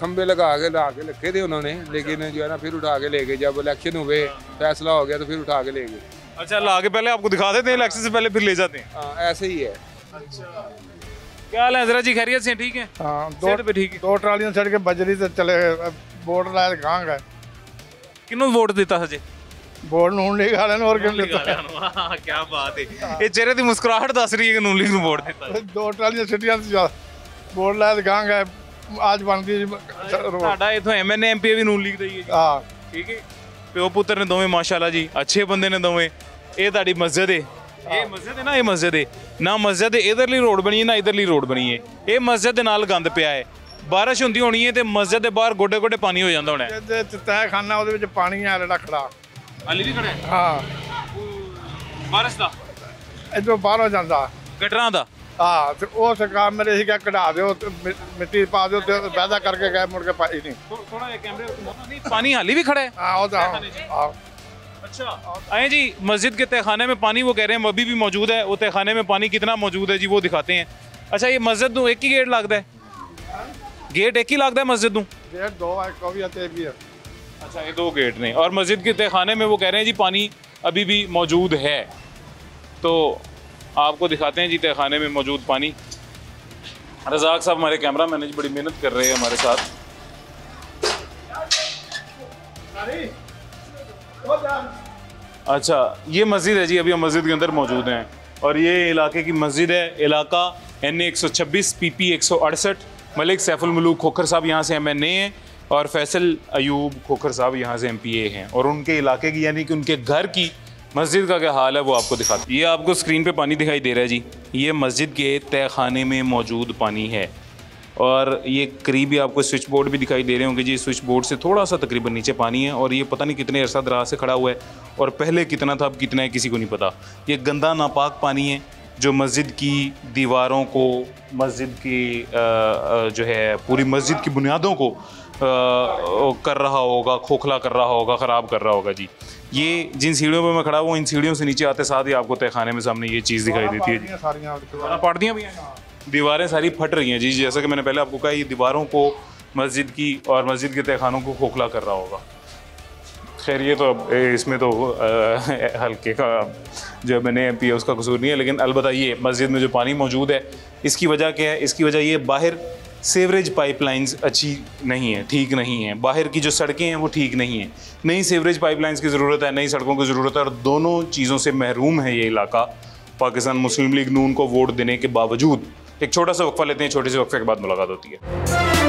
खंबे लगा के ला के रखे थे उन्होंने लेकिन जो है ना फिर उठा के ले गए। जब इलेक्शन हुए फैसला हो गया तो फिर उठा के ले गए। अच्छा ला के पहले आपको दिखा देते हैं इलेक्शन से पहले फिर ले जाते हैं। हाँ ऐसे ही है। क्या हाल है हजरा जी? खैरियत से ठीक है? हाँ पे ठीक है? दो ट्रालियाँ चढ़ के बजरी से चले बोर्ड कहाँ गए ਕਿਹਨੂੰ ਵੋਟ ਦਿੱਤਾ ਹਜੇ ਵੋਟ ਨੂੰ ਲੀਗ ਵਾਲਿਆਂ ਨੂੰ ਹੋਰ ਕਿਹਨੂੰ ਦਿੱਤਾ? ਵਾਹ ਕੀ ਬਾਤ ਹੈ ਇਹ ਚਿਹਰੇ ਦੀ ਮੁਸਕਰਾਹਟ ਦੱਸ ਰਹੀ ਹੈ ਕਿ ਨੂਨ ਨੂੰ ਵੋਟ ਦਿੱਤਾ ਦੋ ਟਰਾਲੀਆਂ ਸਿੱਟੀਆਂ ਜ਼ਿਆਦਾ ਵੋਟ ਲੈ ਦਿਖਾਂਗਾ ਅੱਜ ਬਣਦੀ ਤੁਹਾਡਾ ਇਥੋਂ ਐਮਐਨਏ ਐਮਪੀ ਵੀ ਨੂਨ ਲੀਗ ਦਾ ਹੀ ਹੈ ਹਾਂ। ਠੀਕ ਹੈ ਪਿਓ ਪੁੱਤਰ ਨੇ ਦੋਵੇਂ ਮਾਸ਼ਾਅੱਲਾ ਜੀ ਅੱਛੇ ਬੰਦੇ ਨੇ ਦੋਵੇਂ। ਇਹ ਤੁਹਾਡੀ ਮਸਜਿਦ ਹੈ ਇਹ ਮਸਜਿਦ ਹੈ ਨਾ ਇਹ ਮਸਜਿਦ ਹੈ ਨਾ ਮਸਜਿਦ ਇਧਰਲੀ ਰੋਡ ਬਣੀ ਹੈ ਨਾ ਇਧਰਲੀ ਰੋਡ ਬਣੀ ਹੈ ਇਹ ਮਸਜਿਦ ਦੇ ਨਾਲ ਗੰਦ ਪਿਆ ਹੈ ਬਾਰਿਸ਼ ਹੁੰਦੀ ਹੋਣੀ ਹੈ ਤੇ ਮਸਜਿਦ ਦੇ ਬਾਹਰ ਗੋਡੇ ਗੋਡੇ ਪਾਣੀ ਹੋ ਜਾਂਦਾ ਹੋਣਾ ਹੈ ਇਹਦੇ ਚ ਤਹਿ ਖਾਨਾ ਉਹਦੇ ਵਿੱਚ ਪਾਣੀ ਆ ਜਿਹੜਾ ਖੜਾ ਹਾਲੀ ਵੀ ਖੜਾ ਹੈ ਹਾਂ ਬਾਰਿਸ਼ ਦਾ ਇਧਰੋਂ ਬਾਹਰੋਂ ਜਾਂਦਾ ਗਟਰਾਂ ਦਾ ਹਾਂ ਤੇ ਉਹ ਸਰਕਾਰ ਮੇਰੇ ਸੀ ਕਿ ਕਢਾ ਦਿਓ ਤੇ ਮਿ- ਮਿੱਟੀ ਪਾ ਦਿਓ ਤੇ ਵਾਅਦਾ ਕਰਕੇ ਗਏ ਮੁੜ ਕੇ ਪਾਈ ਨਹੀਂ ਥੋੜਾ ਜਿਹਾ ਕੈਮਰੇ ਨਹੀਂ ਪਾਣੀ ਹਾਲੀ भी खड़ा है हाँ वो तो हाँ अच्छा आए जी मस्जिद के तहखाने में पानी वो कह रहे हैं अभी भी मौजूद है वो तहखाने में पानी कितना मौजूद है जी वो दिखाते हैं अच्छा ये मस्जिद ਨੂੰ ਇੱਕ ਹੀ ਗੇਟ ਲੱਗਦਾ ਹੈ ਗੇਟ ਇੱਕ ਹੀ ਲੱਗਦਾ ਹੈ ਮਸਜਿਦ ਨੂੰ डेढ़ दो है कभी आते भी है अच्छा ये दो गेट ने और मस्जिद के तहखाने में वो कह रहे हैं जी पानी अभी भी मौजूद है तो आपको दिखाते हैं जी तहखाने में मौजूद पानी रजाक साहब हमारे कैमरा मैन जी बड़ी मेहनत कर रहे हैं हमारे साथ अच्छा ये मस्जिद है जी अभी हम मस्जिद के अंदर मौजूद हैं और ये इलाके की मस्जिद है इलाका एन ए एक सौ छब्बीस पी पी एक सौ अड़सठ मलिक सैफुल मलूक खोखर साहब यहाँ से एम एन ए हैं और फैसल अयूब खोखर साहब यहाँ से एम पी ए हैं और उनके इलाके की, यानी कि उनके घर की मस्जिद का क्या हाल है वो आपको दिखाते ये आपको स्क्रीन पे पानी दिखाई दे रहा है जी। ये मस्जिद के तय खाने में मौजूद पानी है और ये करीब ही आपको स्विच बोर्ड भी दिखाई दे रहे होंगे जी। स्विच बोर्ड से थोड़ा सा तकरीबन नीचे पानी है और ये पता नहीं कितने अरसा दराज से खड़ा हुआ है और पहले कितना था, अब कितना है, किसी को नहीं पता। ये गंदा नापाक पानी है। जो मस्जिद की दीवारों को मस्जिद की जो है पूरी मस्जिद की बुनियादों को कर रहा होगा खोखला कर रहा होगा ख़राब कर रहा होगा जी। ये जिन सीढ़ियों पर मैं खड़ा हुआ हूँ इन सीढ़ियों से नीचे आते साथ ही आपको तहखाने में सामने ये चीज़ दिखाई देती है जी। सारा पाट दिया भी हैं। दीवारें सारी फट रही हैं जी। जैसा कि मैंने पहले आपको कहा ये दीवारों को मस्जिद की और मस्जिद के तहखानों को खोखला कर रहा होगा। खैर, ये तो इसमें तो हल्के का जो मैंने एम पी है उसका कसूर नहीं है, लेकिन अलबत्त ये, मस्जिद में जो पानी मौजूद है, इसकी वजह क्या है? इसकी वजह ये, बाहर सेवरेज पाइपलाइंस अच्छी नहीं है, ठीक नहीं है। बाहर की जो सड़कें हैं, वो ठीक नहीं है। नई सेवरेज पाइपलाइंस की ज़रूरत है, नई सड़कों की ज़रूरत है, और दोनों चीज़ों से महरूम है ये इलाका। पाकिस्तान मुस्लिम लीग नून को वोट देने के बावजूद, एक छोटा सा वक्फा लेते हैं, छोटे से वक्फे के बाद मुलाकात होती है।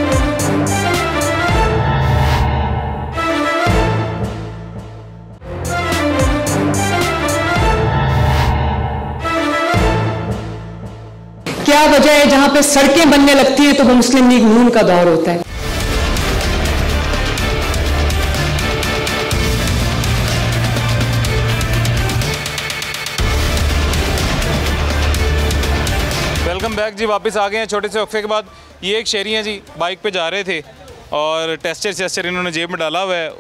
क्या वजह है जहाँ पे सड़कें बनने लगती हैं तो वो मुस्लिम लीग नून का दौर होता है। वेलकम बैक जी वापस आ गए हैं छोटे से वक्फे के बाद। ये एक शहरी हैं जी बाइक पे जा रहे थे और टेस्टर चेस्टर इन्होंने जेब में डाला हुआ है।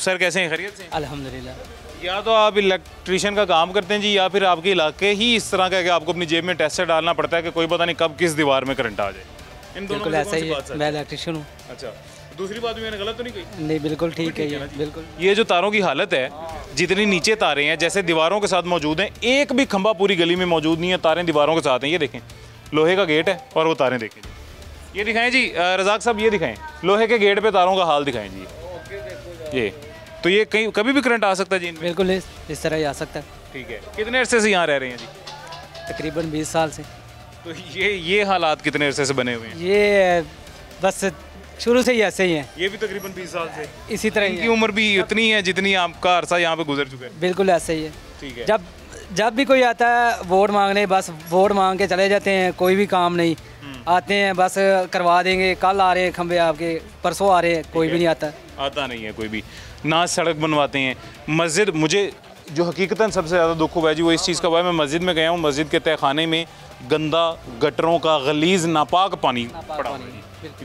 सर कैसे हैं? खैरियत से अल्हम्दुलिल्लाह। या तो आप इलेक्ट्रिशियन का काम करते हैं जी या फिर आपके इलाके ही इस तरह का है कि आपको अपनी जेब में टेस्टर डालना पड़ता है कि कोई पता नहीं कब किस दीवार में करंट आ जाए। इन दोनों बिल्कुल ऐसा ही मैं इलेक्ट्रिशियन हूँ। अच्छा। दूसरी बात मैंने गलत तो नहीं कही? नहीं बिल्कुल ठीक है ये बिल्कुल। ये जो तारों की हालत है जितनी नीचे तारे हैं जैसे दीवारों के साथ मौजूद हैं एक भी खंभा पूरी गली में मौजूद नहीं है तारें दीवारों के साथ हैं ये देखें। लोहे का गेट है और वो तारें देखें ये दिखाएँ जी रजाक साहब ये दिखाएँ। लोहे के गेट पे तारों का हाल दिखाएँ जी। ये। तो ये कहीं कभी भी करंट आ सकता है जी बिल्कुल इस, इस तरह ही आ सकता है। ठीक है। कितने अरसे से यहाँ रह रहे हैं जी? तकरीबन बीस साल से। तो ये ये हालात कितने अरसे से बने हुए हैं? ये बस शुरू से ही ऐसे ही हैं। ये भी तकरीबन बीस साल से। इसी तरह इनकी उम्र भी उतनी है जितनी आपका अरसा यहाँ पे गुजर चुका है। बिल्कुल ऐसे ही है। ठीक है। जब जब भी कोई आता है वोट मांगने बस वोट मांग के चले जाते हैं कोई भी काम नहीं। हम्म। आते हैं बस करवा देंगे कल आ रहे हैं खंबे आपके परसों आ रहे हैं कोई भी नहीं आता। आता नहीं है कोई भी। ना सड़क बनवाते हैं। मस्जिद मुझे जो हकीकतन सबसे ज़्यादा दुख हुआ है जी वो इस चीज़ का हुआ है मैं मस्जिद में गया हूँ मस्जिद के तहखाने में गंदा गटरों का गलीज नापाक पानी पड़ा हुआ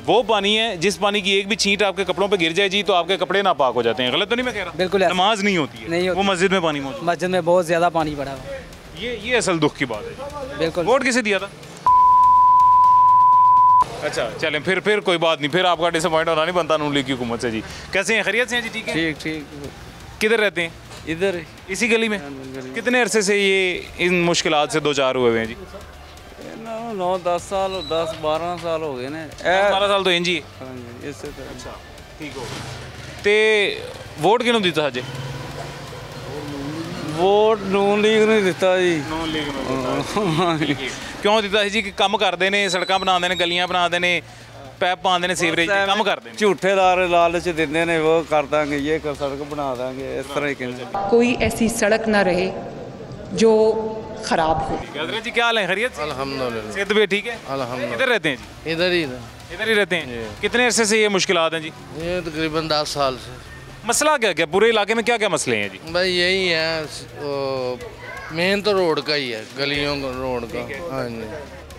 वो पानी है जिस पानी की एक भी छींट आपके कपड़ों पे गिर जाए जी तो आपके कपड़े नापाक हो जाते हैं। गलत तो नहीं मैं कह रहा? बिल्कुल। नमाज़ नहीं होती है। नहीं होती। वो मस्जिद में पानी मौजूद मस्जिद में बहुत ज़्यादा पानी पड़ा हुआ ये ये असल दुख की बात है। बिल्कुल। वोट किसे दिया था? अच्छा चलें फिर फिर कोई बात नहीं फिर आपका डिसअपॉइंट होना नहीं बनता नून लीग की हुकूमत से जी। कैसे हैं खैरियत से हैं जी ठीक है? ठीक ठीक किधर रहते हैं? इधर। इसी गली में? हाँ, कितने अरसे से ये इन मुश्किल से दो चार हुए हैं जी? नौ दस साल दस बारह साल हो गए ने। बारह साल तो इंजी हाँ इस अच्छा, ठीक हो। तो वोट किनों दी अजे ਵੋਟ ਨੂਨ ਲੀਗ ਨੂੰ ਦਿੱਤਾ ਜੀ ਨੂਨ ਲੀਗ ਨੂੰ ਕਿਉਂ ਦਿੱਤਾ ਸੀ ਜੀ ਕਿ ਕੰਮ ਕਰਦੇ ਨੇ ਸੜਕਾਂ ਬਣਾਉਂਦੇ ਨੇ ਗਲੀਆਂ ਬਣਾਉਂਦੇ ਨੇ ਪੈਪ ਪਾਉਂਦੇ ਨੇ ਸੀਵਰੇਜ ਦੇ ਕੰਮ ਕਰਦੇ ਨੇ ਝੂਠੇ ਦਾਰ ਲਾਲਚ ਦਿੰਦੇ ਨੇ ਉਹ ਕਰ ਦਾਂਗੇ ਇਹ ਕਰ ਸੜਕ ਬਣਾ ਦਾਂਗੇ ਇਸ ਤਰ੍ਹਾਂ ਹੀ ਕਹਿੰਦੇ कोई ऐसी सड़क ना रहे जो खराब हो हजरत जी क्या हाल है खैरियत से अल्हम्दुलिल्लाह सेहत भी ठीक है अल्हम्दुलिल्लाह किधर रहते हैं जी इधर ही था इधर ही रहते हैं कितने अरसे से ये मुश्किलात हैं जी ये तकरीबन दस साल से मसला क्या क्या पूरे इलाके में क्या क्या मसले हैं जी? भाई यही है मेन तो रोड का ही है गलियों का रोड का। हाँ। जी।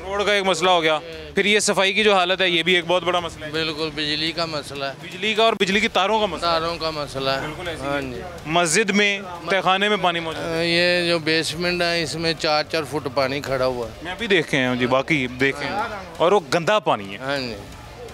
रोड का एक मसला हो गया फिर ये सफ़ाई की जो हालत है ये भी एक बहुत बड़ा मसला है। बिल्कुल बिजली का मसला है। बिजली का और बिजली की तारों का मसला तारों का मसला है। हाँ जी। मस्जिद में तहखाने में पानी मौजूद ये जो बेसमेंट है इसमें चार चार फुट पानी खड़ा हुआ है। मैं भी देखे हैं जी बाकी देखे हैं। और वो गंदा पानी है। हाँ जी।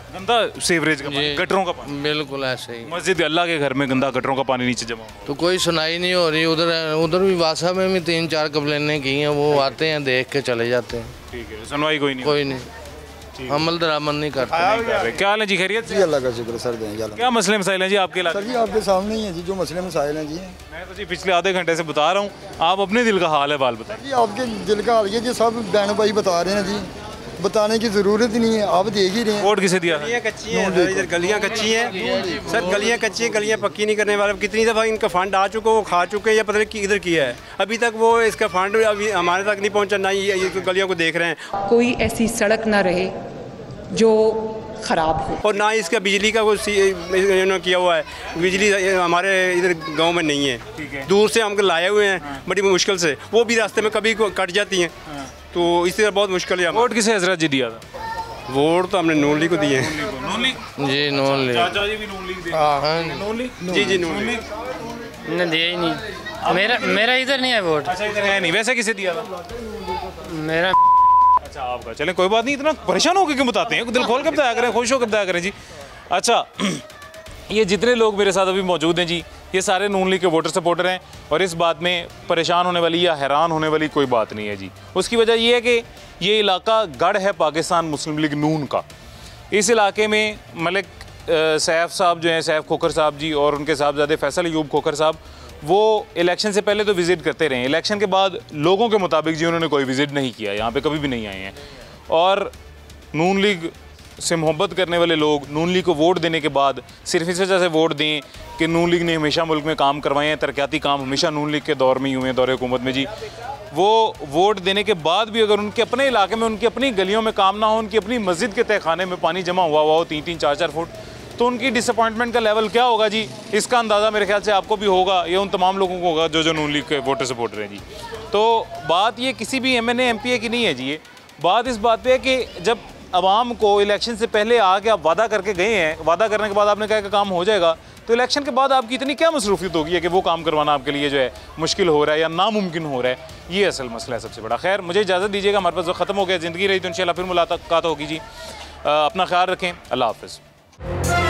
गंदा सीवरेज का पानी गटरों का पानी। बिल्कुल ऐसे ही। मस्जिद अल्लाह के घर में गंदा गटरों का पानी नीचे जमा हुआ। तो कोई सुनाई नहीं हो रही उधर उधर भी वासा में भी तीन चार कंप्लेनें की हैं वो आते हैं देख के चले जाते हैं। ठीक है सुनवाई कोई नहीं कोई नहीं। अमल दरामद नहीं करते। क्या हाल है जी खैरियत जी अल्लाह का शुक्र सर दें क्या मसले मसाइल हैं जी आपके सर जी आपके सामने ही है जी जो मसले मसाइल हैं जी। मैं तो जी पिछले आधे घंटे से बता रहा हूँ आप अपने दिल का हाल है बाल बताइए। जी आपके दिल का हाल ये जी सब बहन भाई बता रहे हैं जी। बताने की ज़रूरत ही नहीं है आप देख ही रहे हैं। वोट किसे दिया? गलियाँ कच्ची हैं सर, इधर गलियाँ कच्ची हैं। सर गलियाँ कच्ची हैं गलियाँ पक्की नहीं करने वाले। कितनी दफ़ा इनका फंड आ चुका वो खा चुके हैं या पता नहीं कि इधर किया है। अभी तक वो इसका फंड अभी हमारे तक नहीं पहुँचा ना ये ये गलियों को देख रहे हैं। कोई ऐसी सड़क ना रहे जो खराब हो। और ना इसका बिजली का कोई इन्होंने किया हुआ है। बिजली हमारे इधर गाँव में नहीं है। दूर से हम लाए हुए हैं बड़ी मुश्किल से। वो भी रास्ते में कभी कट जाती हैं। तो इससे बहुत मुश्किल है वोट किसे हज़रत जी दिया था? वोट तो हमने नून लीग को दिए। हैं नून लीग जी चाचा जी भी नून लीग दे। हाँ। नून लीग जी जी नून लीग नहीं दिया ही नहीं। मेरा मेरा इधर नहीं है वोट। अच्छा इधर है नहीं। वैसे किसे दिया था? मेरा अच्छा आपका चलें कोई बात नहीं इतना परेशान होकर क्यों बताते हैं? दिल खोल कर बताया करें खुश होकर बताया करें जी। अच्छा ये जितने लोग मेरे साथ अभी मौजूद हैं जी ये सारे नून लीग के वोटर सपोर्टर हैं और इस बात में परेशान होने वाली या हैरान होने वाली कोई बात नहीं है जी। उसकी वजह ये है कि ये इलाका गढ़ है पाकिस्तान मुस्लिम लीग नून का। इस इलाके में मलिक सैफ साहब जो हैं, सैफ खोखर साहब जी और उनके साहबजादे फैसल यूब खोखर साहब, वो इलेक्शन से पहले तो विज़िट करते रहे इलेक्शन के बाद लोगों के मुताबिक जी उन्होंने कोई विज़िट नहीं किया, यहाँ पे कभी भी नहीं आए हैं। और नून लीग से मोहब्बत करने वाले लोग नून लीग को वोट देने के बाद सिर्फ़ इस वजह से वोट दें कि नून लीग ने हमेशा मुल्क में काम करवाए हैं, तरक्याती काम हमेशा नून लीग के दौर में ही हुए हैं, दौरे हुकूमत में। जी, वो वोट देने के बाद भी अगर उनके अपने इलाके में, उनकी अपनी गलियों में काम ना हो, उनकी अपनी मस्जिद के तहखाने में पानी जमा हुआ हुआ हो तीन तीन चार चार फुट तो उनकी डिसअपॉइंटमेंट का लेवल क्या होगा जी? इसका अंदाज़ा मेरे ख्याल से आपको भी होगा, या उन तमाम लोगों को होगा जो जो नून लीग के वोटर सपोर्टर हैं जी। तो बात ये किसी भी एम एन की नहीं है जी ये। बात इस बात पर है कि जब आवाम को इलेक्शन से पहले आके आप वादा करके गए हैं, वादा करने के बाद आपने कहा कि काम हो जाएगा तो इलेक्शन के बाद आपकी इतनी क्या मसरूफियत होगी है कि वो काम करवाना आपके लिए जो है मुश्किल हो रहा है या नामुमकिन हो रहा है? ये असल मसला है सबसे बड़ा। खैर, मुझे इजाज़त दीजिएगा, हमारे पास ख़त्म हो गया, ज़िंदगी रही तो इन फिर मुलाकात होगी जी। अपना ख्याल रखें। अल्लाह हाफ़िज़।